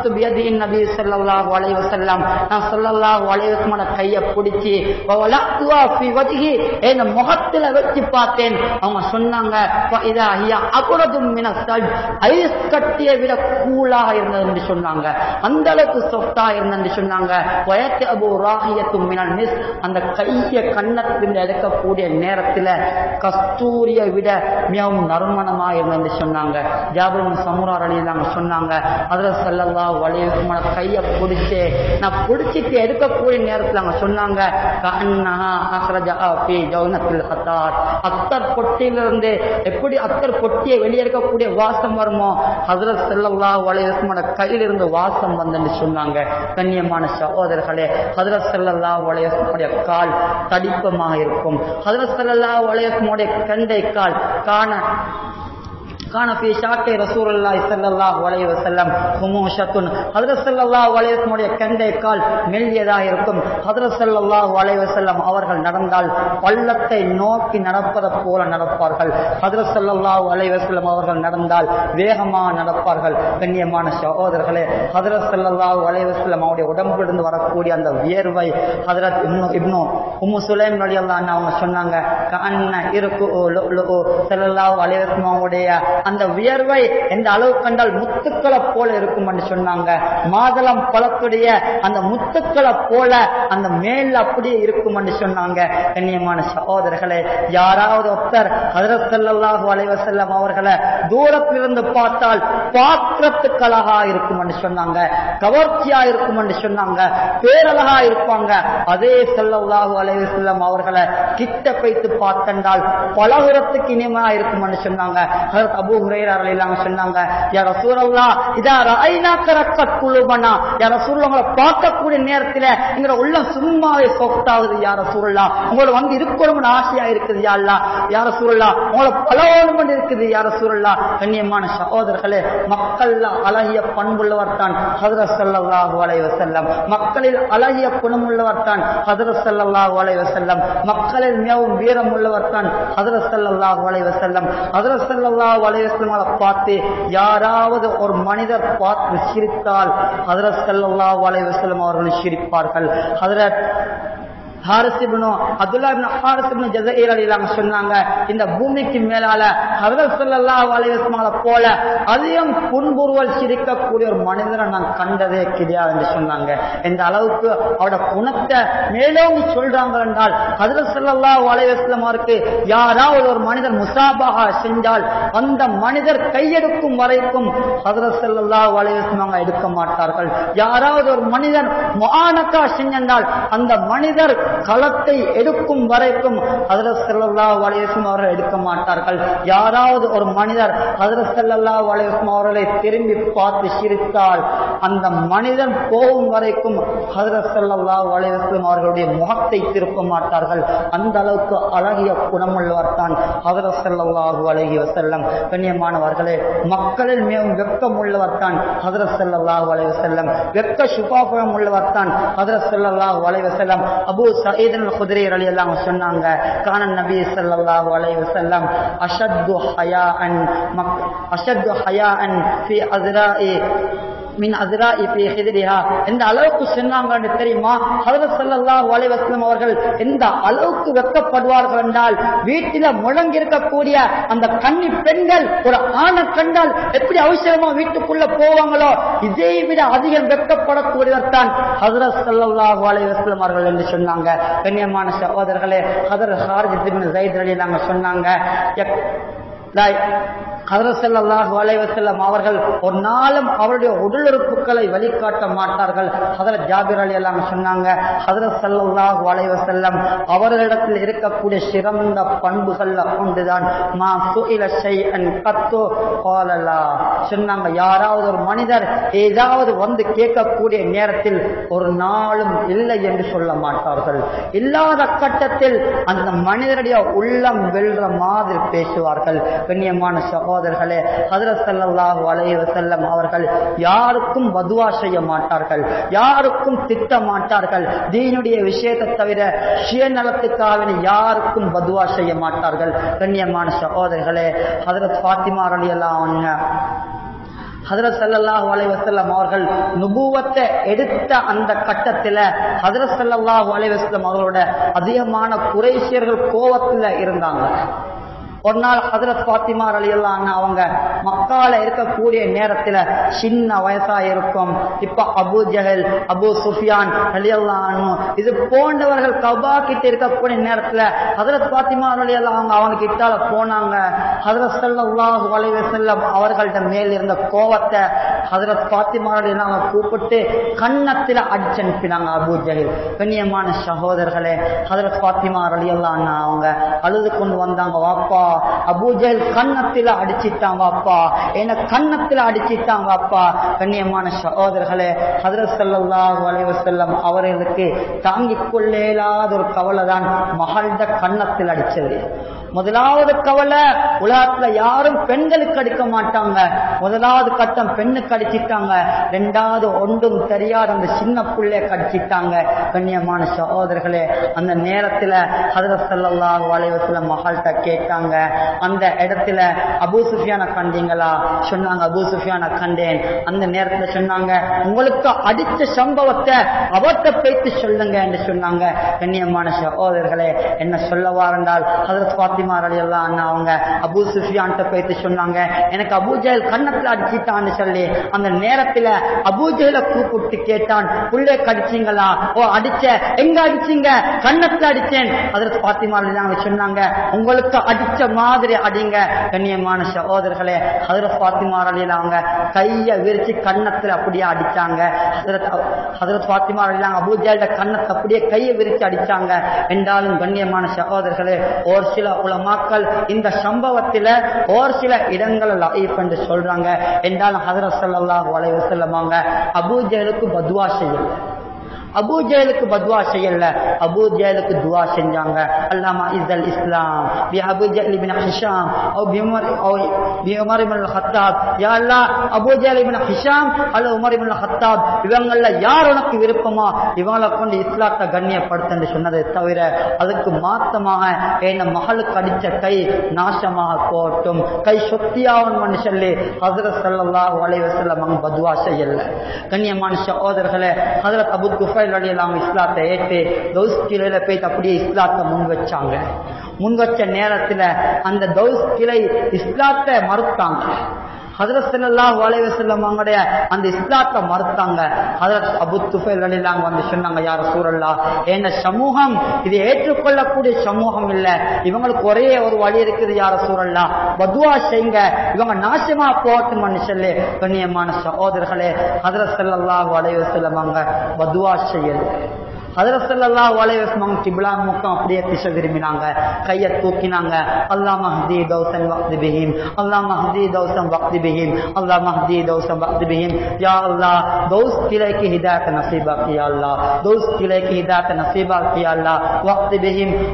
அகல்து பியதியின் நபி ஸல்லல்லாஹு அலைஹி வஸல்லம். நான் ஸல்லல்லாஹு அலைஹி கையை பிடிச்சி என் முகத்துல வச்சு பார்த்தேன். அவங்க சொன்னாங்க இதா ஹியா அபுரதும் மின ஐஸ் கட்டியை விட கூலாக இருந்தது என்று சொன்னாங்க. அந்த அளவுக்கு சொத்தா இருந்தது என்று சொன்னாங்க. வயத்து அபு ராகியத்தும் மினல் மிஸ் அந்த கையை கண்ணத்தில் எடுக்கக்கூடிய நேரத்தில் கஸ்தூரியை விட மிகவும் நறுமணமாக இருந்தது என்று சொன்னாங்க. ஜாபுல் சமுரார் அலி நாங்க சொன்னாங்க அதில் செல்லலாம் வலியுமான கையை பிடிச்சு நான் பிடிச்சிட்டு எடுக்கக்கூடிய நேரத்துல அவங்க சொன்னாங்க அத்தர் பொட்டியிலிருந்து எப்படி அத்தர் பொட்டியை வெளியெடுக்கக்கூடிய வாசம் வருமோ ஹஜரத் ஸல்லல்லாஹு அலைஹி கையிலிருந்து வாசம் வந்துன்னு சொன்னாங்க. கண்ணியமான சகோதரர்களே ஹஜரத் ஸல்லல்லாஹு அலைஹி கால் தடிப்பமாக இருக்கும். ஹஜரத் ஸல்லல்லாஹு அலைஹி கண்டை கால் காண கான பி ஷாக்கை ரசூலுல்லாஹி ஸல்லல்லாஹு அலைஹி வஸல்லம் ஹுமூஷத்துன் ஹஜ்ரத் ஸல்லல்லாஹு அலைஹி வஸல்லம் கண்டை கால் மெல்லியதாக இருக்கும். ஹஜ்ரத் ஸல்லல்லாஹு அலைஹி வஸல்லம் அவர்கள் நடந்தால் பள்ளத்தை நோக்கி நடப்பதை போல நடப்பார்கள். ஹஜ்ரத் ஸல்லல்லாஹு அலைஹி வஸல்லம் அவர்கள் நடந்தால் வேகமாக நடப்பார்கள். கண்ணியமான சகோதரர்களே ஹஜ்ரத் ஸல்லல்லாஹு அலைஹி வஸல்லம் அவருடைய உடம்பிலிருந்து வரக்கூடிய அந்த வியர்வை ஹதரத் இப்னு இப்னு உம்மு சுலைம் நொழியல்லான்னு அவங்க சொன்னாங்க கண்ண இருக்கு ஸல்லல்லாஹு அலைஹி வஸல்லம் அவருடைய அந்த வியர்வை எந்த அளவு கண்டால் முத்துக்களை போல இருக்கும் என்று சொன்னாங்க. மாதளம் பழத்துடைய அந்த முத்துக்களை போல அந்த மேல் அப்படியே இருக்கும் என்று சொன்னாங்க. கண்ணியமான சகோதரர்களே யாராவது ஒருத்தர் ஹதரத் ஸல்லல்லாஹு அலைஹி அவர்களை தூரத்திலிருந்து பார்த்தால் பாத்திரத்துக்கு அழகா இருக்கும் என்று சொன்னாங்க. கவர்ச்சியா இருக்கும் என்று சொன்னாங்க. பேரழகா இருப்பாங்க. அதே ஸல்லல்லாஹு அலைஹி வஸல்லம் அவர்களை கிட்ட வைத்து பார்த்தென்றால் பலகுரத்துக்கு இனிமையா இருக்கும் என்று சொன்னாங்க ஹதரத் அபு ஹுரைரா ரலியல்லாஹு சொன்னாங்க யார சூழல்லா இதா ரஐனாக ரக்கத் குலுபனா. யா ரசூலுல்லாஹ் பார்க்கக்கூடிய நேரத்துல எங்களோட உள்ள சும்மாவே சொஃப்டாகுது யார ரசூலுல்லாஹ். உங்களோட வந்து இருக்கணும்னு ஆசையா இருக்குது யா யார யா ரசூலுல்லாஹ் உங்களை பலவணும்னு இருக்குது யார ரசூலுல்லாஹ். கண்ணியமான சகோதரர்களே மக்கள்ல அழகிய பண்புள்ளவர் தான் ஹதர ஸல்லல்லாஹு அலைஹி செல்லம் மக்களில் அழகிய குணமுள்ளவர் தான் ஹதர ஸல்லல்லாஹு அலைஹி செல்லம் மக்களில் மிகவும் வீரம் உள்ளவர் தான் ஹதர ஸல்லல்லாஹு அலைஹி செல்லம் ஹதர ஸல்லல்லாஹு அலைஹி வஸல்லம் பார்த்து யாராவது ஒரு மனிதர் பார்த்து சிரித்தால் ஹதரத் ஸல்லல்லாஹு அலைவாஸ்லம் வஸல்லம் அவர்கள் சிரிப்பார்கள். ஹதரத் ஹாரசிபுனோ இப்னு அப்துல்லா இப்னு ஹாரிஸ் அலிலாங்க சொன்னாங்க இந்த பூமிக்கு மேலால ஹஜரத் ஸல்லல்லாஹு அலைஹி போல அதிகம் புன்புருவல் சிரிக்கக்கூடிய ஒரு மனிதரை நான் கண்டதே கிடையாது என்று சொன்னாங்க. இந்த அளவுக்கு அவரோட குணத்தை மேலும் சொல்றாங்க என்றால் ஹஜரத் ஸல்லல்லாஹு அலைஹி யாராவது ஒரு மனிதர் முசாபஹா செஞ்சால் அந்த மனிதர் கையெடுக்கும் வரைக்கும் ஹஜரத் ஸல்லல்லாஹு அலைஹி எடுக்க மாட்டார்கள். யாராவது ஒரு மனிதன் முஆனகா செஞ்சால் அந்த மனிதர் களத்தை எடுக்கும் வரைக்கும் ஹதரத் ஸல்லல்லாஹு அவர்கள் எடுக்க மாட்டார்கள். யாராவது ஒரு மனிதர் ஹதரத் ஸல்லல்லாஹு அவர்களை திரும்பி பார்த்து சிரித்தால் அந்த மனிதன் போகும் வரைக்கும் ஹதரத் ஸல்லல்லாஹு அவர்களுடைய முகத்தை திருப்ப மாட்டார்கள். அந்த அளவுக்கு அழகிய குணமுள்ளவர் தான் ஹதரத் ஸல்லல்லாஹு அலைஹி கண்ணியமானவர்களே மக்களில் மிகவும் வெக்கம் உள்ளவர் தான் ஹதரத் வளைவு செல்லம் வெக்க சிபா உள்ளவர் தான் ஹதரத் ஸல்லல்லாஹு அலைஹி அபூ சயீத் அல் குத்ரி ரலியல்லாஹு அன்ஹு சொன்னாங்க கான நபி ஸல்லல்லாஹு அலைஹி வஸல்லம் அஷத்து ஹயாஅன் மக் அஷத்து ஹயாஅன் ஃபி அஸ்ராஇ மின் அதிரா இப்படி எதிரியா எந்த அளவுக்கு சொன்னாங்கன்னு தெரியுமா? ஹதரத் ஸல்லல்லாஹு அலைஹி அவர்கள் எந்த அளவுக்கு வெக்கப்படுவார்கள் என்றால் வீட்டில முழங்கி இருக்கக்கூடிய அந்த கன்னி பெண்கள் ஒரு ஆணை கண்டால் எப்படி அவசரமா வீட்டுக்குள்ள போவாங்களோ இதை விட அதிகம் வெக்கப்படக்கூடியவர் தான் ஹதரத் ஸல்லல்லாஹு அலைஹி அவர்கள் என்று சொன்னாங்க. கண்ணியமான சகோதரர்களே ஹதர் ஹார்ஜித் இப்னு ஸைத் ரலியல்லாஹு சொன்னாங்க யக்- லா- ஹதரத் அவர்கள் ஒரு நாளும் அவருடைய உடல் உறுப்புகளை வழிகாட்ட மாட்டார்கள். ஹதரத் ஜாபிர் அலி அல்லாஹ் சொன்னாங்க ஹதரத் ஸல்லல்லாஹு அலைவசல்லம் அவர்களிடத்தில் இருக்கக்கூடிய சிறந்த பண்புகள்ல ஒன்றுதான் மா சுஇல அன் கத்தோ காலலா. சொன்னாங்க யாராவது ஒரு மனிதர் ஏதாவது வந்து கேட்கக்கூடிய நேரத்தில் ஒரு நாளும் இல்லை என்று சொல்ல மாட்டார்கள். இல்லாத கட்டத்தில் அந்த மனிதனுடைய உள்ளம் வெல்ற மாதிரி பேசுவார்கள். கண்ணியமான சகோதரர்களே ஹதரத் ஸல்லல்லாஹு அலைஹி வஸல்லம் அவர்கள் யாருக்கும் பதுவா செய்ய மாட்டார்கள் யாருக்கும் திட்ட மாட்டார்கள். தீனுடைய விஷயத்தை தவிர சுயநலத்துக்காக யாருக்கும் பதுவா செய்ய மாட்டார்கள். கண்ணியமான சகோதரர்களே ஹதரத் ஃபாத்திமா ரலியல்லாஹு அன்ஹா ஹதரத் ஸல்லல்லாஹு அலைவசல்லம் அவர்கள் நுபுவத்தை எடுத்த அந்த கட்டத்தில் ஹதரத் ஸல்லல்லாஹு அலைவசல்லம் அவர்களோட அதிகமான குறைசியர்கள் கோவத்துல இருந்தாங்க. ஒரு நாள் ஹதரத் ஃபாத்திமா ரலியல்லாஹு அவங்க மக்கால இருக்கக்கூடிய நேரத்துல சின்ன வயசா இருக்கும் இப்ப அபு ஜஹல் அபு சுஃபியான் ரலியல்லாஹு இது போன்றவர்கள் கபா கிட்ட இருக்கக்கூடிய நேரத்துல ஹதரத் ஃபாத்திமா ரலியல்லாஹு அவங்க அவங்க கிட்டால போனாங்க. ஹதரத் ஸல்லல்லாஹு அலைஹி வஸல்லம் அவர்கள்ட்ட மேல் இருந்த கோவத்தை ஹதரத் ஃபாத்திமா ரலியல்லாஹு அவங்க கூப்பிட்டு கன்னத்துல அடிச்சு அனுப்பினாங்க அபூ ஜஹல். கண்ணியமான சகோதரர்களே ஹதரத் ஃபாத்திமா ரலியல்லாஹு அவங்க அழுது கொண்டு வந்தாங்க. வாப்பா அபூஜல் கன்னத்தில அடிச்சிட்டான் வாப்பா. என்ன கன்னத்தில அடிச்சிட்டான் வாப்பா. கண்ணியமான சகோதரர்களே ஹதரத் ஸல்லல்லாஹு அலைஹி அவர்களுக்கு தாங்கிக் கொள்ளேலாத ஒரு கவலை தான் மகள்த கன்னத்தில் அடிச்சது முதலாவது கவலை உலகத்துல யாரும் பெண்களுக்கு அடிக்க மாட்டாங்க. முதலாவது கட்டம் பெண்ணுக்கு அடிச்சிட்டாங்க. ரெண்டாவது ஒன்றும் தெரியாத அந்த சின்ன புள்ளைய கடிச்சிட்டாங்க கண்ணியமான சகோதரர்களே அந்த நேரத்துல ஹதரத் ஸல்லல்லாஹு மகள்கிட்ட கேட்டாங்க. அந்த இடத்துல அபு சுஃபியான கண்டீங்களா? சொன்னாங்க அபு சுஃபியான கண்டேன். அந்த நேரத்துல சொன்னாங்க உங்களுக்கு அடிச்ச சம்பவத்தை அவர்கிட்ட பேத்து சொல்லுங்க என்று சொன்னாங்க. கண்ணியமான சகோதரர்களே என்ன சொல்ல வாரண்டால் ஹதரத் ஃபாத்திமா ரலியல்லாஹு அன்ஹா அவங்க அபூ சுஃபியான்ட்ட சொன்னாங்க எனக்கு அபூஜஹல் கண்ணத்துல அடிச்சிட்டான்னு சொல்லி அந்த நேரத்துல அபூஜஹல கூப்பிட்டு கேட்டான் உள்ளே கடிச்சீங்களா? ஓ அடிச்ச எங்க அடிச்சீங்க? கண்ணத்துல அடிச்சேன். அதற்கு ஃபாத்திமா சொன்னாங்க உங்களுக்கு அடிச்ச மாதிரி அடிங்க கண்ணியமான சகோதரர்களே. ஹதரத் ஃபாத்திமா அவங்க கையை விரிச்சு கண்ணத்துல அப்படியே அடிச்சாங்க. ஹதரத் ஹதரத் ஃபாத்திமா அப்படியே கையை விரிச்சு அடிச்சாங்க. என்றாலும் கண்ணியமான சகோதரர்களே ஒரு சில உலமாக்கள் இந்த சம்பவத்தில ஒரு சில இடங்கள் லைஃப் என்று சொல்றாங்க. என்றாலும் ஹதரத் ஸல்லல்லாஹு அலைஹி அபூஜலுக்கு பத்வா செய்யல அபூஜேலுக்கு பத்வா செய்யல. அபூஜேலுக்கு துவா செஞ்சாங்க. அல்லாமா இஸ்தல் இஸ்லாம் பி அபூஜேல் இபின் ஹிஷாம் ஓ பிமர் ஓ பி அல்ல உமர் இபின் இவங்கள யார் உனக்கு விருப்பமா இவங்களை கொண்டு இஸ்லாத்தை கண்ணியப்படுத்துன்னு சொன்னதை தவிர அதுக்கு மாத்தமாக என்ன மகளுக்கு அடித்த கை நாசமாக போட்டும் கை சொத்தியாகும் சொல்லி ஹசரத் சல்லாஹ் அலைவசல்லம் பத்வா செய்யல. கண்ணியமான சகோதரர்களே ஹசரத் அபு குஃப துஃபைல் ரலியல்லாஹு இஸ்லாத்தை ஏற்று தௌஸ் கிளையில போய் அப்படியே இஸ்லாத்தை முன் வச்சாங்க. முன் வச்ச நேரத்துல அந்த தௌஸ் கிளை இஸ்லாத்தை மறுத்தாங்க. ஹதரத் ஸல்லல்லாஹு அலைஹி அவங்களுடைய அந்த இஸ்லாத்தை மறுத்தாங்க. ஹதரத் அபு துஃபைல் ரலியல்லாஹு வந்து சொன்னாங்க யார் சூழல்லா என்ன சமூகம்? இது ஏற்றுக்கொள்ளக்கூடிய சமூகம் இல்லை. இவங்களுக்கு ஒரே ஒரு வழி இருக்குது யார சூழல்லா பதுவா செய்யுங்க இவங்க நாசமா போட்டு மனுஷல்லே கண்ணியமான சகோதரர்களே ஹதரத் ஸல்லல்லாஹு வளைவு வஸல்லம் அவங்க பதுவா செய்யல். ஹதரசல்லா அப்படியே திசை திரும்பினாங்க. கையை தூக்கினாங்க. அல்லா மஹதி கௌசம் வக்தி பிஹிம்.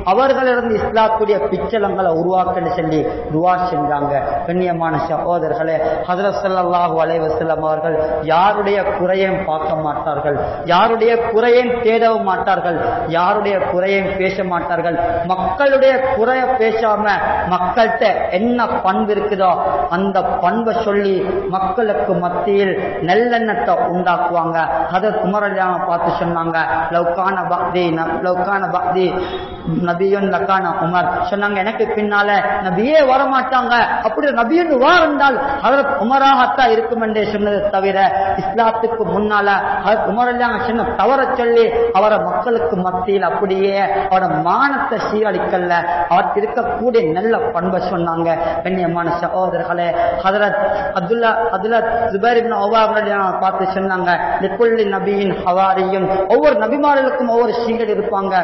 அவர்களிருந்து இஸ்லாத்துடைய பிச்சலங்களை உருவாக்கன்னு சொல்லி துவா செஞ்சாங்க. கண்ணியமான சகோதரர்களே ஹதரத் சல்லாஹூ அவர்கள் யாருடைய குறையும் பார்க்க மாட்டார்கள். யாருடைய குறையும் தேடவும் மாட்டார்கள் யாருடைய குறையும் பேச மாட்டார்கள் மக்களுடைய குறைய பேசாம மக்கள்கிட்ட என்ன பண்பு இருக்குதோ அந்த பண்பை சொல்லி மக்களுக்கு மத்தியில் நல்லெண்ணத்தை உண்டாக்குவாங்க. அதை குமரலியாம பார்த்து சொன்னாங்க. லவ்கான பக்தி லவ்கான பக்தி. நபியுன் லக்கான உமர். சொன்னாங்க எனக்கு பின்னால நபியே வரமாட்டாங்க. அப்படி நபியுன் வாரண்டால் ஹதரத் உமராகத்தான் இருக்கும் என்றே சொன்னதை தவிர இஸ்லாத்துக்கு முன்னால உமர் உமரல்லாங்க சின்ன தவற சொல்லி அவரை மக்களுக்கு மத்தியில் அப்படியே அவரோட மானத்தை சீரழிக்கல்ல அவர் இருக்கக்கூடிய நல்ல பண்பை சொன்னாங்க. பெண்ணியமான சகோதரர்களே ஹதரத் அப்துல்லா அப்துல்லா ஜுபேர் பார்த்து சொன்னாங்க நபியின் ஹவாரியும் ஒவ்வொரு நபிமாரலுக்கும் ஒவ்வொரு சீரர் இருப்பாங்க.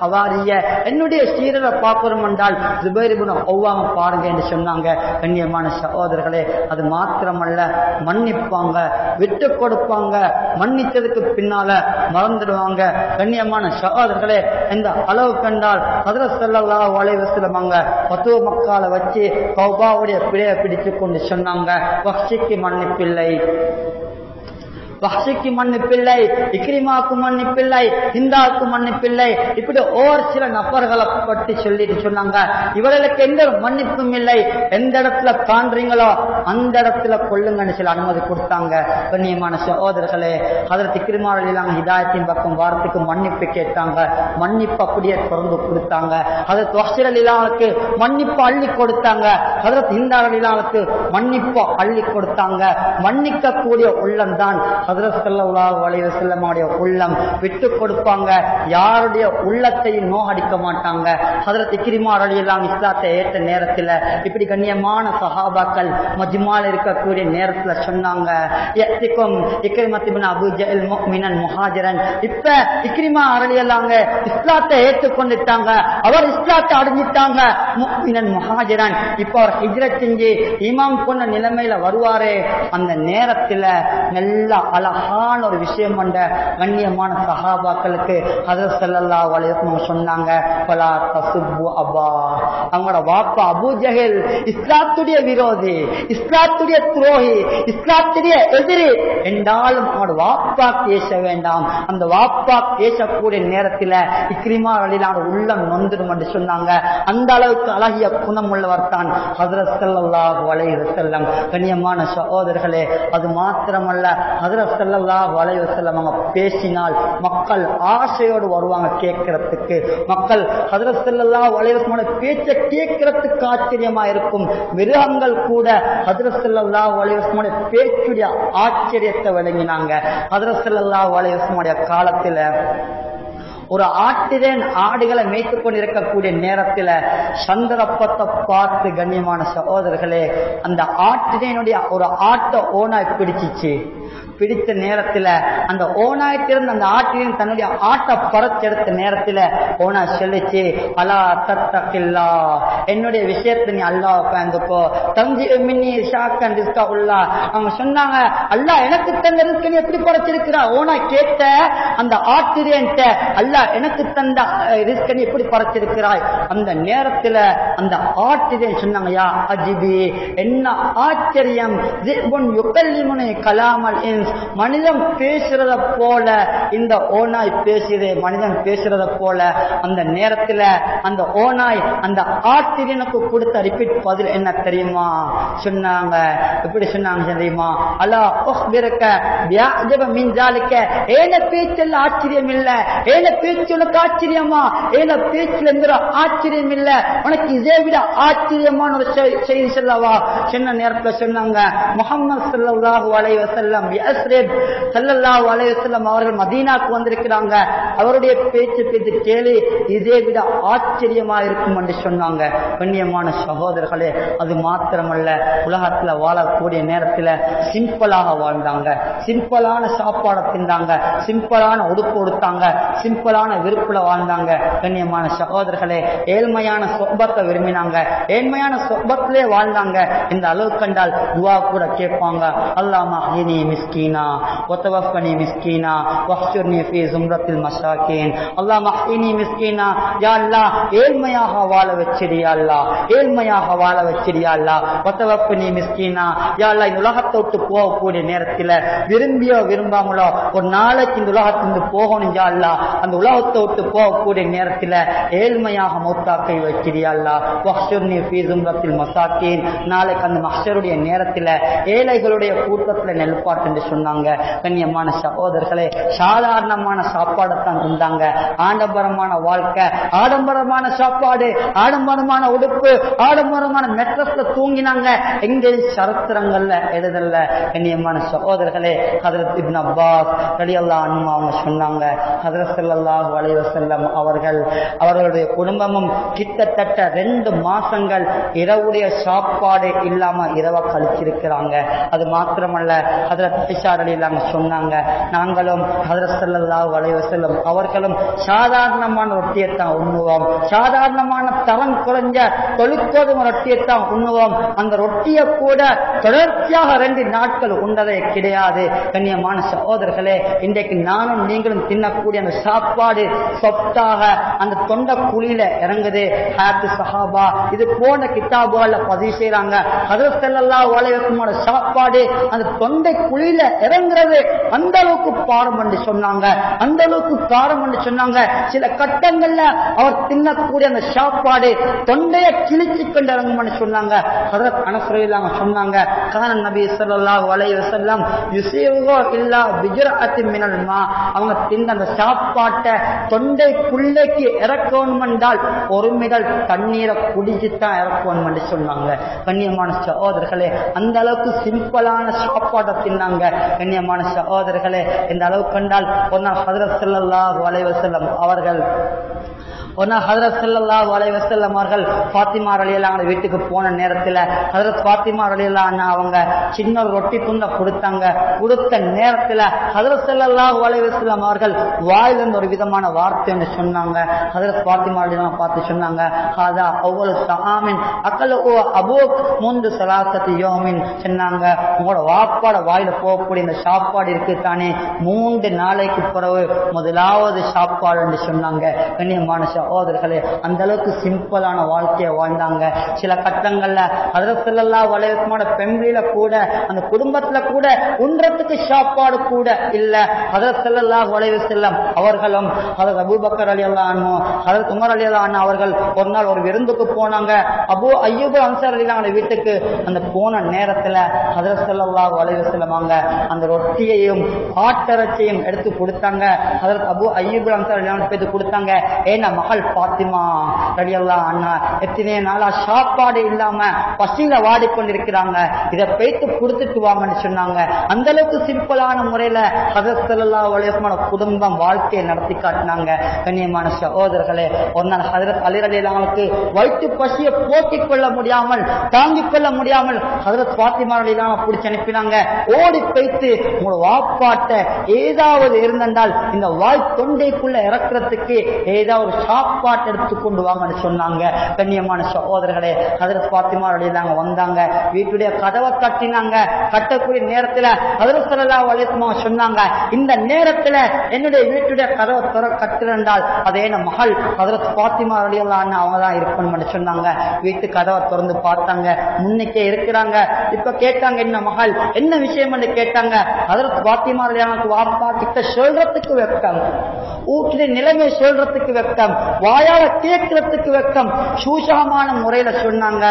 ஹவாரி இன்னல் என்னுடைய சீரரை பார்க்கிறோம் என்றால் ஜுபைர் ஒவ்வாம அவ்வாம பாருங்க என்று சொன்னாங்க. கண்ணியமான சகோதரர்களே அது மாத்திரமல்ல மன்னிப்பாங்க விட்டு கொடுப்பாங்க. மன்னித்ததுக்கு பின்னால மறந்துடுவாங்க. கண்ணியமான சகோதரர்களே இந்த அளவு கண்டால் ஹதரத் செல்லா வளைவசிலமாங்க பத்துவ மக்கால வச்சு கௌபாவுடைய பிழையை பிடித்து கொண்டு சொன்னாங்க. வஹ்ஷிக்கு மன்னிப்பில்லை. வஹ்ஷிக்கு மன்னிப்பில்லை இக்ரிமாக்கு மன்னிப்பில்லை ஹிந்தாவுக்கு மன்னிப்பில்லை. இப்படி ஓர் சில நபர்களை பற்றி சொல்லிட்டு சொன்னாங்க. இவர்களுக்கு எந்த மன்னிப்பும் இல்லை. எந்த இடத்துல தாண்டீங்களோ அந்த இடத்துல கொள்ளுங்கன்னு சில அனுமதி கொடுத்தாங்க. கண்ணியமான சகோதரர்களே அதற்கு இக்ரிமாரிலாங்க ஹிதாயத்தின் பக்கம் வாரத்துக்கு மன்னிப்பு கேட்டாங்க. மன்னிப்பு அப்படியே திறந்து கொடுத்தாங்க. அதற்கு இல்லாமலுக்கு மன்னிப்பு அள்ளி கொடுத்தாங்க. அதற்கு ஹிந்தாரலிலாவுக்கு மன்னிப்பு அள்ளி கொடுத்தாங்க. மன்னிக்க கூடிய உள்ளம் தான் ஹதரத் ஸல்லல்லாஹு உள்ளம் விட்டு கொடுப்பாங்க. யாருடைய உள்ளத்தையும் நோகடிக்க மாட்டாங்க. ஹதரத் இக்ரிமா ரலியல்லாஹு இஸ்லாத்தை ஏற்ற நேரத்துல இப்படி கண்ணியமான சஹாபாக்கள் மஜ்மால் இருக்கக்கூடிய நேரத்துல சொன்னாங்க. யத்திக்கும் இப்ப இக்ரிமா ரலியல்லாஹு இஸ்லாத்தை ஏற்றுக்கொண்டுட்டாங்க. அவர் இஸ்லாத்தை அடைஞ்சிட்டாங்க. முக்மினன் முஹாஜிரன். இப்ப அவர் ஹிஜ்ரத் செஞ்சு இமாம் கொண்ட நிலைமையில வருவாரே. அந்த நேரத்துல நல்லா அழகான ஒரு விஷயம் கொண்ட கண்ணியமான சஹாபாக்களுக்கு ஹதரத் ஸல்லல்லாஹு அலைஹி சொன்னாங்க பலா தசுபு அபா. அவங்களோட வாப்பா அபூ ஜஹல் இஸ்லாத்துடைய விரோதி இஸ்லாத்துடைய துரோகி இஸ்லாத்துடைய எதிரி. என்றாலும் அவனோட வாப்பா பேச வேண்டாம். அந்த வாப்பா பேசக்கூடிய நேரத்தில் இக்ரிமா வழியிலான உள்ளம் நொந்துடும் என்று சொன்னாங்க. அந்த அளவுக்கு அழகிய குணம் உள்ளவர் தான் ஹதரத் ஸல்லல்லாஹு அலைஹி கண்ணியமான சகோதரர்களே அது மாத்திரமல்ல ஹதரத் ஸல்லல்லாஹு அலைஹி வஸல்லம் அவங்க பேசினால் மக்கள் ஆசையோடு வருவாங்க கேட்கறதுக்கு. மக்கள் ஹதரத் ஸல்லல்லாஹு அலைஹி பேச்சை கேட்கறதுக்கு ஆச்சரியமா இருக்கும். மிருகங்கள் கூட ஹதரத் ஸல்லல்லாஹு அலைஹி பேச்சுடைய ஆச்சரியத்தை விளங்கினாங்க ஹதரத் ஸல்லல்லாஹு அலைஹி வஸல்லம் காலத்துல ஒரு ஆட்டிரேன் ஆடுகளை மேய்த்து கொண்டிருக்கக்கூடிய நேரத்தில் சந்தர்ப்பத்தை பார்த்து கண்ணியமான சகோதரர்களே அந்த ஆட்டினுடைய ஒரு ஆட்டை ஓனாய் பிடிச்சிச்சு. பிடித்த நேரத்துல அந்த ஓனாய்த்திருந்த அந்த ஆட்டின் தன்னுடைய ஆட்டை பறச்செடுத்த நேரத்துல ஓனா சொல்லிச்சு அலா தத்தக்கில்லா என்னுடைய விஷயத்தை நீ அல்லாஹ் பயந்துக்கோ தஞ்சி மின்னி ஷாக்கன் ரிஸ்கா உள்ளா அவங்க சொன்னாங்க அல்லா எனக்கு தந்த ரிஸ்க நீ எப்படி படைச்சிருக்கிறா ஓனா கேட்ட அந்த ஆட்டிரியன்ட்ட அல்லாஹ் எனக்கு தந்த ரிஸ்கன் எப்படி படைச்சிருக்கிறாய்? அந்த நேரத்துல அந்த ஆட்டிரியன் சொன்னாங்கயா அஜிபி என்ன ஆச்சரியம். ஜிபுன் கலாமல் மனிதன் பேசுறத போல இந்த ஓனாய் பேசுது மனிதன் பேசுறத போல அந்த நேரத்துல அந்த ஓனாய் அந்த ஆச்சரியனுக்கு கொடுத்த ரிப்பீட் பதில் என்ன தெரியுமா? சொன்னாங்க. எப்படி சொன்னாங்க தெரியுமா? அலா உஹ்பிரக இருக்க மின் ஜாலிக ஏன பேச்சல்ல ஆச்சரியம் இல்ல ஏன பேச்சு உனக்கு ஆச்சரியமா ஏன்னா பேச்சுல எந்த ஆச்சரியம் இல்ல. உனக்கு இதை விட ஆச்சரியமான ஒரு செய்தி சொல்லவா? சின்ன நேரத்துல சொன்னாங்க முகமது சல்லாஹு அலைஹி வசல்லம் சல்லல்லாஹு ஸல்லல்லாஹு வசல்லம் அவர்கள் மதீனாக்கு வந்திருக்கிறாங்க. அவருடைய பேச்சு பேச்சு கேளு இதை விட ஆச்சரியமா இருக்கும் என்று சொன்னாங்க. கண்ணியமான சகோதரர்களே அது மாத்திரமல்ல உலகத்துல வாழக்கூடிய நேரத்துல சிம்பிளாக வாழ்ந்தாங்க. சிம்பிளான சாப்பாடை தின்றாங்க. சிம்பிளான உடுப்பு கொடுத்தாங்க சிம்பிள் சிம்பிளான விருப்பில் வாழ்ந்தாங்க. கண்ணியமான சகோதரர்களே ஏழ்மையான சொப்பத்தை விரும்பினாங்க. ஏழ்மையான சொப்பத்திலே வாழ்ந்தாங்க. இந்த அளவு கண்டால் துவா கூட கேட்பாங்க. அல்லாமா இனி மிஸ்கீனா ஒத்தவஃபனி மிஸ்கீனா வஹ்சுர்னி ஃபி ஜும்ரத்தில் மஷா மசாக்கீன் அல்லாஹ் மிஸ்கீனா யா அல்லா ஏழ்மையாக வாழ வச்சிடியா அல்லா ஏழ்மையாக வாழ வச்சிடியா அல்லா வத்தவப்பனி மிஸ்கீனா. யா அல்லா இந்த உலகத்தை விட்டு போகக்கூடிய நேரத்தில் விரும்பியோ விரும்பாமலோ ஒரு நாளைக்கு இந்த உலகத்திலிருந்து போகணும் யா அல்லா அந்த உலகத்தை விட்டு போகக்கூடிய நேரத்துல ஏழ்மையாக மௌத்தாக்கை வைக்கிறியா அல்லாஹ். வஹ்ஷுர்னி மசாக்கீன். நாளைக்கு அந்த மஹ்ஷருடைய நேரத்துல ஏழைகளுடைய கூட்டத்துல நெல்பாட்டு என்று சொன்னாங்க. கண்ணியமான சகோதரர்களே சாதாரணமான சாப்பாடைத்தான் தந்தாங்க ஆடம்பரமான வாழ்க்கை ஆடம்பரமான சாப்பாடு ஆடம்பரமான உடுப்பு ஆடம்பரமான மெட்ரஸ்ல தூங்கினாங்க. எங்க சரித்திரங்கள்ல எழுதல கண்ணியமான சகோதரர்களே ஹதரத் இப்னு அப்பாஸ் ரலியல்லாஹு அனுமா அவங்க சொன்னாங்க ஹதரத் ஸல்லல்லாஹு அலைஹி அலைவசல்லம் அவர்கள் அவர்களுடைய குடும்பமும் கிட்டத்தட்ட ரெண்டு மாசங்கள் இரவுடைய சாப்பாடு இல்லாம இரவா கழிச்சிருக்கிறாங்க. அது மாத்திரமல்ல ஹதரத் ஐஷா ரலியல்லாஹு சொன்னாங்க நாங்களும் ஹதரத் ஸல்லல்லாஹு அலைஹி அவர்களும் சாதாரணமான ரொட்டியை தான் உண்ணுவோம். சாதாரணமான தரம் குறைஞ்ச தொழுக்கோதும ரொட்டியை தான் உண்ணுவோம். அந்த ரொட்டியை கூட தொடர்ச்சியாக ரெண்டு நாட்கள் உண்டதே கிடையாது. கண்ணியமான சகோதரர்களே இன்றைக்கு நானும் நீங்களும் தின்னக்கூடிய அந்த சாப்பாடு சாப்பாடு சொத்தாக அந்த தொண்ட குழியில இறங்குது. ஹாத்து சஹாபா. இது போன்ற கிதாபுகள்ல பதிவு செய்யறாங்க ஹதரத் ஸல்லல்லாஹு சாப்பாடு அந்த தொண்டை குழியில இறங்குறது அந்த அளவுக்கு பாரம் பண்ணி சொன்னாங்க. அந்த அளவுக்கு பாரம் பண்ணி சொன்னாங்க. சில கட்டங்கள்ல அவர் தின்னக்கூடிய அந்த சாப்பாடு தொண்டைய கிழிச்சு கொண்டு இறங்கும்னு சொன்னாங்க. ஹதரத் அனசரில்லாங்க சொன்னாங்க கான நபி ஸல்லல்லாஹு அலைஹி வஸல்லம் யுசீருகோ இல்லா பிஜ்ரஅத்தின் மினல்மா அவங்க தின்ன அந்த சாப்பாட்டை தொண்டை புள்ளைக்கு இறக்கணும் என்றால் ஒரு தண்ணீரை குடிச்சுத்தான் இறக்கணும் என்று சொன்னாங்க. கண்ணியமான சகோதரர்களே அந்த அளவுக்கு சிம்பிளான சாப்பாட்டை தின்னாங்க. கண்ணியமான சகோதரர்களே இந்த அளவுக்கு கண்டால் ஒன்னா நாள் ஹதரத் ஸல்லல்லாஹு அலைஹி அவர்கள் ஒரு நாள் ஹதரத் ஸல்லல்லாஹு அலைஹி வஸல்லம் அவர்கள் ஃபாத்திமா ரலியல்லாஹு வீட்டுக்கு போன நேரத்தில் ஹதரத் ஃபாத்திமா ரலியல்லாஹு அவங்க சின்ன ஒரு ரொட்டி துண்டை கொடுத்தாங்க. கொடுத்த நேரத்தில் ஹதரத் ஸல்லல்லாஹு அலைஹி வஸல்லம் அவர்கள் வாயிலிருந்து ஒரு விதமான வார்த்தை ஒன்று சொன்னாங்க. ஹதரத் பாத்திமா ரலியல்லாஹு பார்த்து சொன்னாங்க ஹாதா அவ்வளவு தஆமின் அக்கல ஓ அபூக் முந்து சலாசத்தி யோமின். சொன்னாங்க உங்களோட வாப்பாட வாயில போகக்கூடிய இந்த சாப்பாடு இருக்கு தானே மூன்று நாளைக்கு பிறகு முதலாவது சாப்பாடுன்னு சொன்னாங்க. கண்ணியமான சகோதரர்களே அந்த அளவுக்கு சிம்பிளான வாழ்க்கையை வாழ்ந்தாங்க. சில கட்டங்கள்ல அதரசல்லா வளையமான பெண்களில கூட அந்த குடும்பத்துல கூட உன்றத்துக்கு சாப்பாடு கூட இல்ல. அதரசல்லா வளைவு செல்லம் அவர்களும் அதற்கு அபூபக்கர் அலி அல்லானோ அதற்கு உமர் அலி அல்லா அண்ணா அவர்கள் ஒரு நாள் ஒரு விருந்துக்கு போனாங்க. அபு ஐயூப் அன்சார் அலி அவங்க வீட்டுக்கு அந்த போன நேரத்துல அதரசல்லா வளைவு செல்லமாங்க அந்த ரொட்டியையும் ஆட்டரச்சையும் எடுத்து கொடுத்தாங்க. அதற்கு அபு ஐயூப் அன்சார் அலி அவங்க கொடுத்தாங்க. ஏன்னா மகள் பாத்திமா ரலியல்லாஹு அண்ணா எத்தனை நாளா சாப்பாடு இல்லாம பசியில வாடிக்கொண்டிருக்கிறாங்க. இதை பேத்து கொடுத்துட்டு வாங்கன்னு சொன்னாங்க. அந்த அளவுக்கு சிம்பிளான முறையில ஹதரத் உலகமான குடும்பம் வாழ்க்கையை நடத்தி காட்டினாங்க. கண்ணியமான சகோதரர்களே ஒரு நாள் ஹதரத் அலி ரலியல்லாஹுக்கு வயிற்று பசியை போக்கிக் கொள்ள முடியாமல் தாங்கிக் கொள்ள முடியாமல் ஹதரத் பாத்திமா அலிலாம பிடிச்சி அனுப்பினாங்க. ஓடி பேத்து உங்களோட வாப்பாட்ட ஏதாவது இருந்தென்றால் இந்த வாய் தொண்டைக்குள்ள இறக்குறதுக்கு ஏதாவது ஒரு சாப்பாட்டு எடுத்து கொண்டு வாங்கன்னு சொன்னாங்க. கண்ணியமான சகோதரர்களே அதில் பாத்திமா ரலியல்லாஹு வந்தாங்க. வீட்டுடைய கதவை கட்டினாங்க. கட்டக்கூடிய நேரத்துல அதில் ஸல்லல்லாஹு அலைஹி சொன்னாங்க இந்த நேரத்துல என்னுடைய வீட்டுடைய கதவை துற கட்டிருந்தால் அதே என் மகள் அதில் பாத்திமா அழியலான்னு அவங்க தான் இருக்கணும்னு சொன்னாங்க. வீட்டு கதவை திறந்து பார்த்தாங்க. முன்னைக்கே இருக்கிறாங்க. இப்ப கேட்டாங்க என்ன மகள் என்ன விஷயம் கேட்டாங்க. அதில் பாத்திமா ரலியல்லாஹு வாப்பா கிட்ட சொல்றதுக்கு வைப்பாங்க. வீட்டுடைய நிலைமை சொல்றதுக்கு வெக்கம் வாயால கேட்கறதுக்கு வெக்கம். சூசகமான முறையில சொன்னாங்க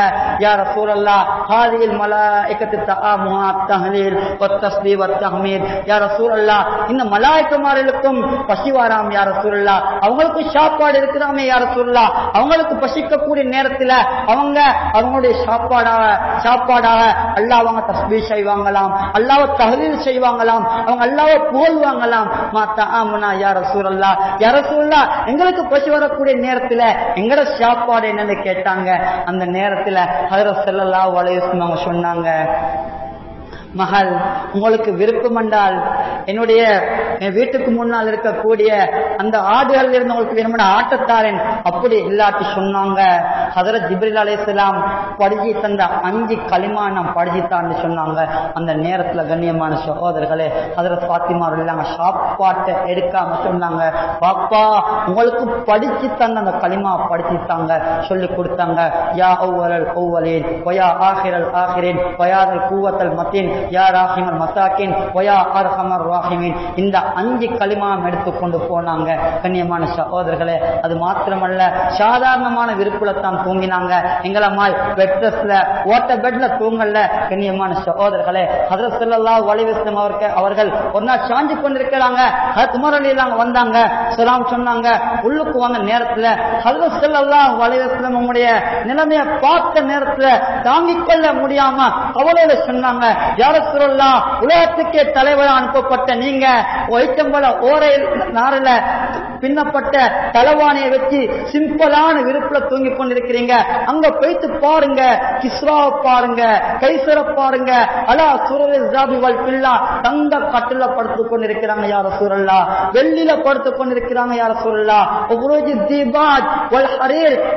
யார சூழல்லா ஹாதியில் மலாய்க்கத்து தஆமுஹா தஹ்லீல் வத்தஸ்பீ வத்தஹ்மீத் யார் சூழல்லா இந்த மலாய்க்கமார்களுக்கும் பசி வாராம் யார் சூழல்லா அவங்களுக்கு சாப்பாடு இருக்கிறாமே யார சூழல்லா அவங்களுக்கு பசிக்கக்கூடிய நேரத்துல அவங்க அவங்களுடைய சாப்பாடாக சாப்பாடாக அல்லாஹ் அவங்க தஸ்பீ செய்வாங்களாம் அல்லாஹ் தகலீல் செய்வாங்களாம் அவங்க அல்லாஹ் புகழ்வாங்களாம் மா தஆமுனா யார ரசூலல்லா. யா ரசூலல்லா எங்களுக்கு பசி வரக்கூடிய நேரத்துல எங்கட சாப்பாடு என்னன்னு கேட்டாங்க. அந்த நேரத்துல ஹதரத் ஸல்லல்லாஹு அலைஹி அவங்க சொன்னாங்க. மகள் உங்களுக்கு விருப்பம் என்றால் என்னுடைய என் வீட்டுக்கு முன்னால் இருக்கக்கூடிய அந்த ஆடுகள் இருந்து உங்களுக்கு வேணும்னு ஆட்டத்தாரன் அப்படி இல்லாட்டி சொன்னாங்க. ஹதரத் ஜிப்ரில் அலைஹிஸ்ஸலாம் படிச்சு தந்த அஞ்சு களிமா நான் படிச்சுத்தான்னு சொன்னாங்க. அந்த நேரத்துல கண்ணியமான சகோதரர்களே ஹதரத் பாத்திமா இல்லாங்க சாப்பாட்டை எடுக்காம சொன்னாங்க. பாப்பா உங்களுக்கு படிச்சு தந்த அந்த களிமா படிச்சுத்தாங்க சொல்லி கொடுத்தாங்க. யா ஒவ்வொரு அவ்வலீன் வயா ஆஹிரல் ஆகிறேன் வயாதல் கூவத்தல் மத்தேன் யா ராஹிமல் மசாக்கின் வயா அர்ஹமர் ராஹிமின். இந்த அஞ்சு களிமாம் எடுத்துக்கொண்டு போனாங்க கண்ணியமான சகோதரர்களே. அது மாத்திரமல்ல சாதாரணமான விருப்புல தான் தூங்கினாங்க எங்களமாய் பெட்ரஸ்ல ஓட்ட பெட்ல தூங்கல கண்ணியமான சகோதரர்களே. ஹதரத் ஸல்லல்லாஹு அலைஹி வஸல்லம் அவர்கள் அவர்கள் ஒரு நாள் சாஞ்சி கொண்டிருக்கிறாங்க. ஹதரத் உமர் வந்தாங்க சலாம் சொன்னாங்க. உள்ளுக்கு வாங்க நேரத்துல ஹதரத் ஸல்லல்லாஹு அலைஹி வஸல்லம் நிலைமையை பார்த்த நேரத்துல தாங்கிக் கொள்ள முடியாம கவலையில சொன்னாங்க. யார யாரசுரல்லா உலகத்துக்கே தலைவராக அனுப்பப்பட்ட நீங்க ஒயிட்டம்பல ஓரை நாரில பின்னப்பட்ட தலவாணியை வச்சு சிம்பிளான விருப்புல தூங்கி கொண்டிருக்கிறீங்க. அங்க போயிட்டு பாருங்க கிஸ்ராவை பாருங்க கைசர பாருங்க. அலா சுரல் பில்லா தங்க கட்டில படுத்து கொண்டிருக்கிறாங்க யார சூழல்லா வெள்ளில படுத்து கொண்டிருக்கிறாங்க யார சூழல்லா ஒவ்வொரு தீபாஜ் வல்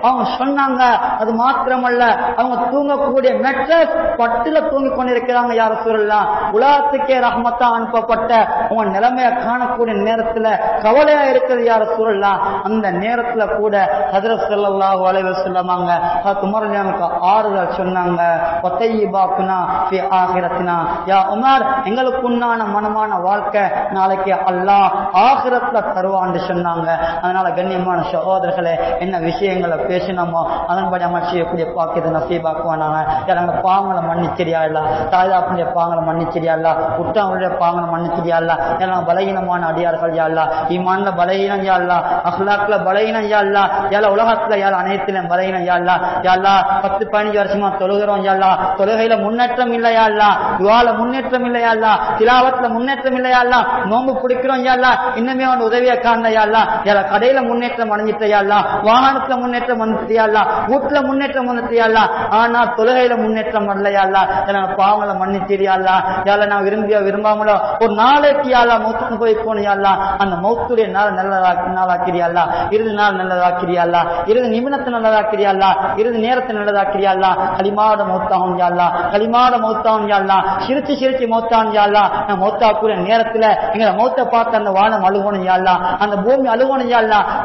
அவங்க சொன்னாங்க அது மாத்திரமல்ல அவங்க தூங்கக்கூடிய மெட்ரஸ் பட்டுல தூங்கி கொண்டிருக்கிறாங்க யார சூழல்லாம் உலகத்துக்கே ரஹ்மத்தா அனுப்பப்பட்ட உங்க நிலைமைய காணக்கூடிய நேரத்துல கவலையா இருக்கிறது யார சூழல்லாம் அந்த நேரத்துல கூட ஹதரத் ஸல்லல்லாஹு அலைஹி வஸல்லமாங்க ஆறுதல் சொன்னாங்க. ஒத்தையிபாக்குனா ஃபி ஆகிரத்தினா. யா உமார் எங்களுக்கு உண்டான மனமான வாழ்க்கை நாளைக்கு அல்லாஹ் ஆகிரத்துல தருவான்னு சொன்னாங்க. அதனால கண்ணியமான சகோதரர்களே என்ன விஷயங்களை பேசினோமோ அதன்படி அமல் செய்யக்கூடிய பாக்கியத்தை நசீபாக்குவானாங்க. எனக்கு பாவங்களை மன்னிச்சரியா இல்ல? தாய்தாப்புடைய பாங்களை மன்னிச்சிடியாள்லா இல்ல குற்றங்களுடைய பாங்களை மன்னிச்சிடியாள்லா எல்லாம் பலகீனமான அடியார்கள் யாழ்லா இல்ல பலகீனம் யாழ்லா இல்ல அஹ்லாக்ல பலகீனம் யாழ்லா இல்ல யால உலகத்துல யால அனைத்திலும் பலகீனம் யாழ்லா யாழ்லா பத்து பதினஞ்சு வருஷமா தொழுகிறோம் யாழ்லா தொழுகையில முன்னேற்றம் இல்லையா இல்ல துவால முன்னேற்றம் இல்லையா இல்ல திலாவத்துல முன்னேற்றம் இல்லையா நோம்பு பிடிக்கிறோம் யாழ்லா இன்னுமே அவன் உதவியை காண்டையா இல்ல யால கடையில முன்னேற்றம் அடைஞ்சிட்டியா இல்ல வாகனத்துல முன்னேற்றம் வந்துட்டியா இல்ல வீட்டுல முன்னேற்றம் வந்துட்டியா இல்ல ஆனா தொழுகையில முன்னேற்றம் வரலையா பாவங்களை மன்னிச்சிடு பாவங்களை மன்னிச்சிரியா இல்ல நான் விரும்பியோ விரும்பாமலோ? ஒரு நாளைக்கு யால மௌத்துக்கு போய் போனியா அந்த மௌத்துடைய நாள் நல்லதா நாளாக்கிறியா இல்ல இறுதி நாள் நல்லதாக்கிறியா இல்ல இறுதி நிமிடத்தை நல்லதாக்கிறியா இல்ல இறுதி நேரத்தை நல்லதாக்கிறியா களிமாட மௌத்தாகும் யா களிமாட மௌத்தாகும் யா சிரிச்சு சிரிச்சு மௌத்தாகும் யா இல்ல நான் மௌத்தாக்குற நேரத்துல எங்களை மௌத்த பார்த்து அந்த வானம் அழுகணும் யா அந்த பூமி அழுகணும் யா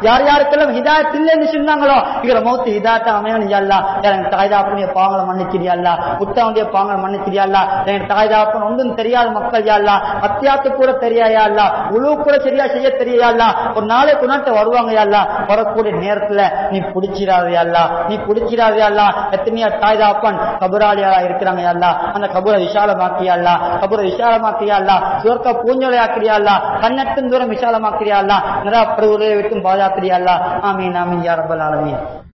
யார் யாருக்கெல்லாம் ஹிதாயத் இல்லைன்னு சொன்னாங்களோ இவர மௌத்து ஹிதாயத்தை அமையணும் யா இல்ல எனக்கு தாய்தாப்பனுடைய பாவங்களை மன்னிச்சிரியா இல்ல உத்தவனுடைய பாவங்களை மன்னிச்சிரியா எனக்கு தாய்தாப்பன் ஒன்றும் தெரியாத மக்கள் யா அத்தியாத்து கூட தெரியாயா இல்ல உழு கூட சரியா செய்ய தெரியா ஒரு நாளை குணாட்ட வருவாங்க யா வரக்கூடிய நேரத்துல நீ பிடிச்சிடாதயா நீ பிடிச்சிடாதயா இல்ல எத்தனையா தாய்தாப்பன் கபராளியா இருக்கிறாங்க யா அந்த கபரை விசாலமாக்கியா கபுரை கபரை விசாலமாக்கியா இல்ல சுவர்க்க பூஞ்சொலை ஆக்கிறியா இல்ல கண்ணெட்டும் தூரம் விசாலமாக்கிறியா இல்ல நிராப்படுவதை விட்டும் பாதுகாக்கிறியா இல்ல ஆமீன் ஆமீன் யா ஆலமீன்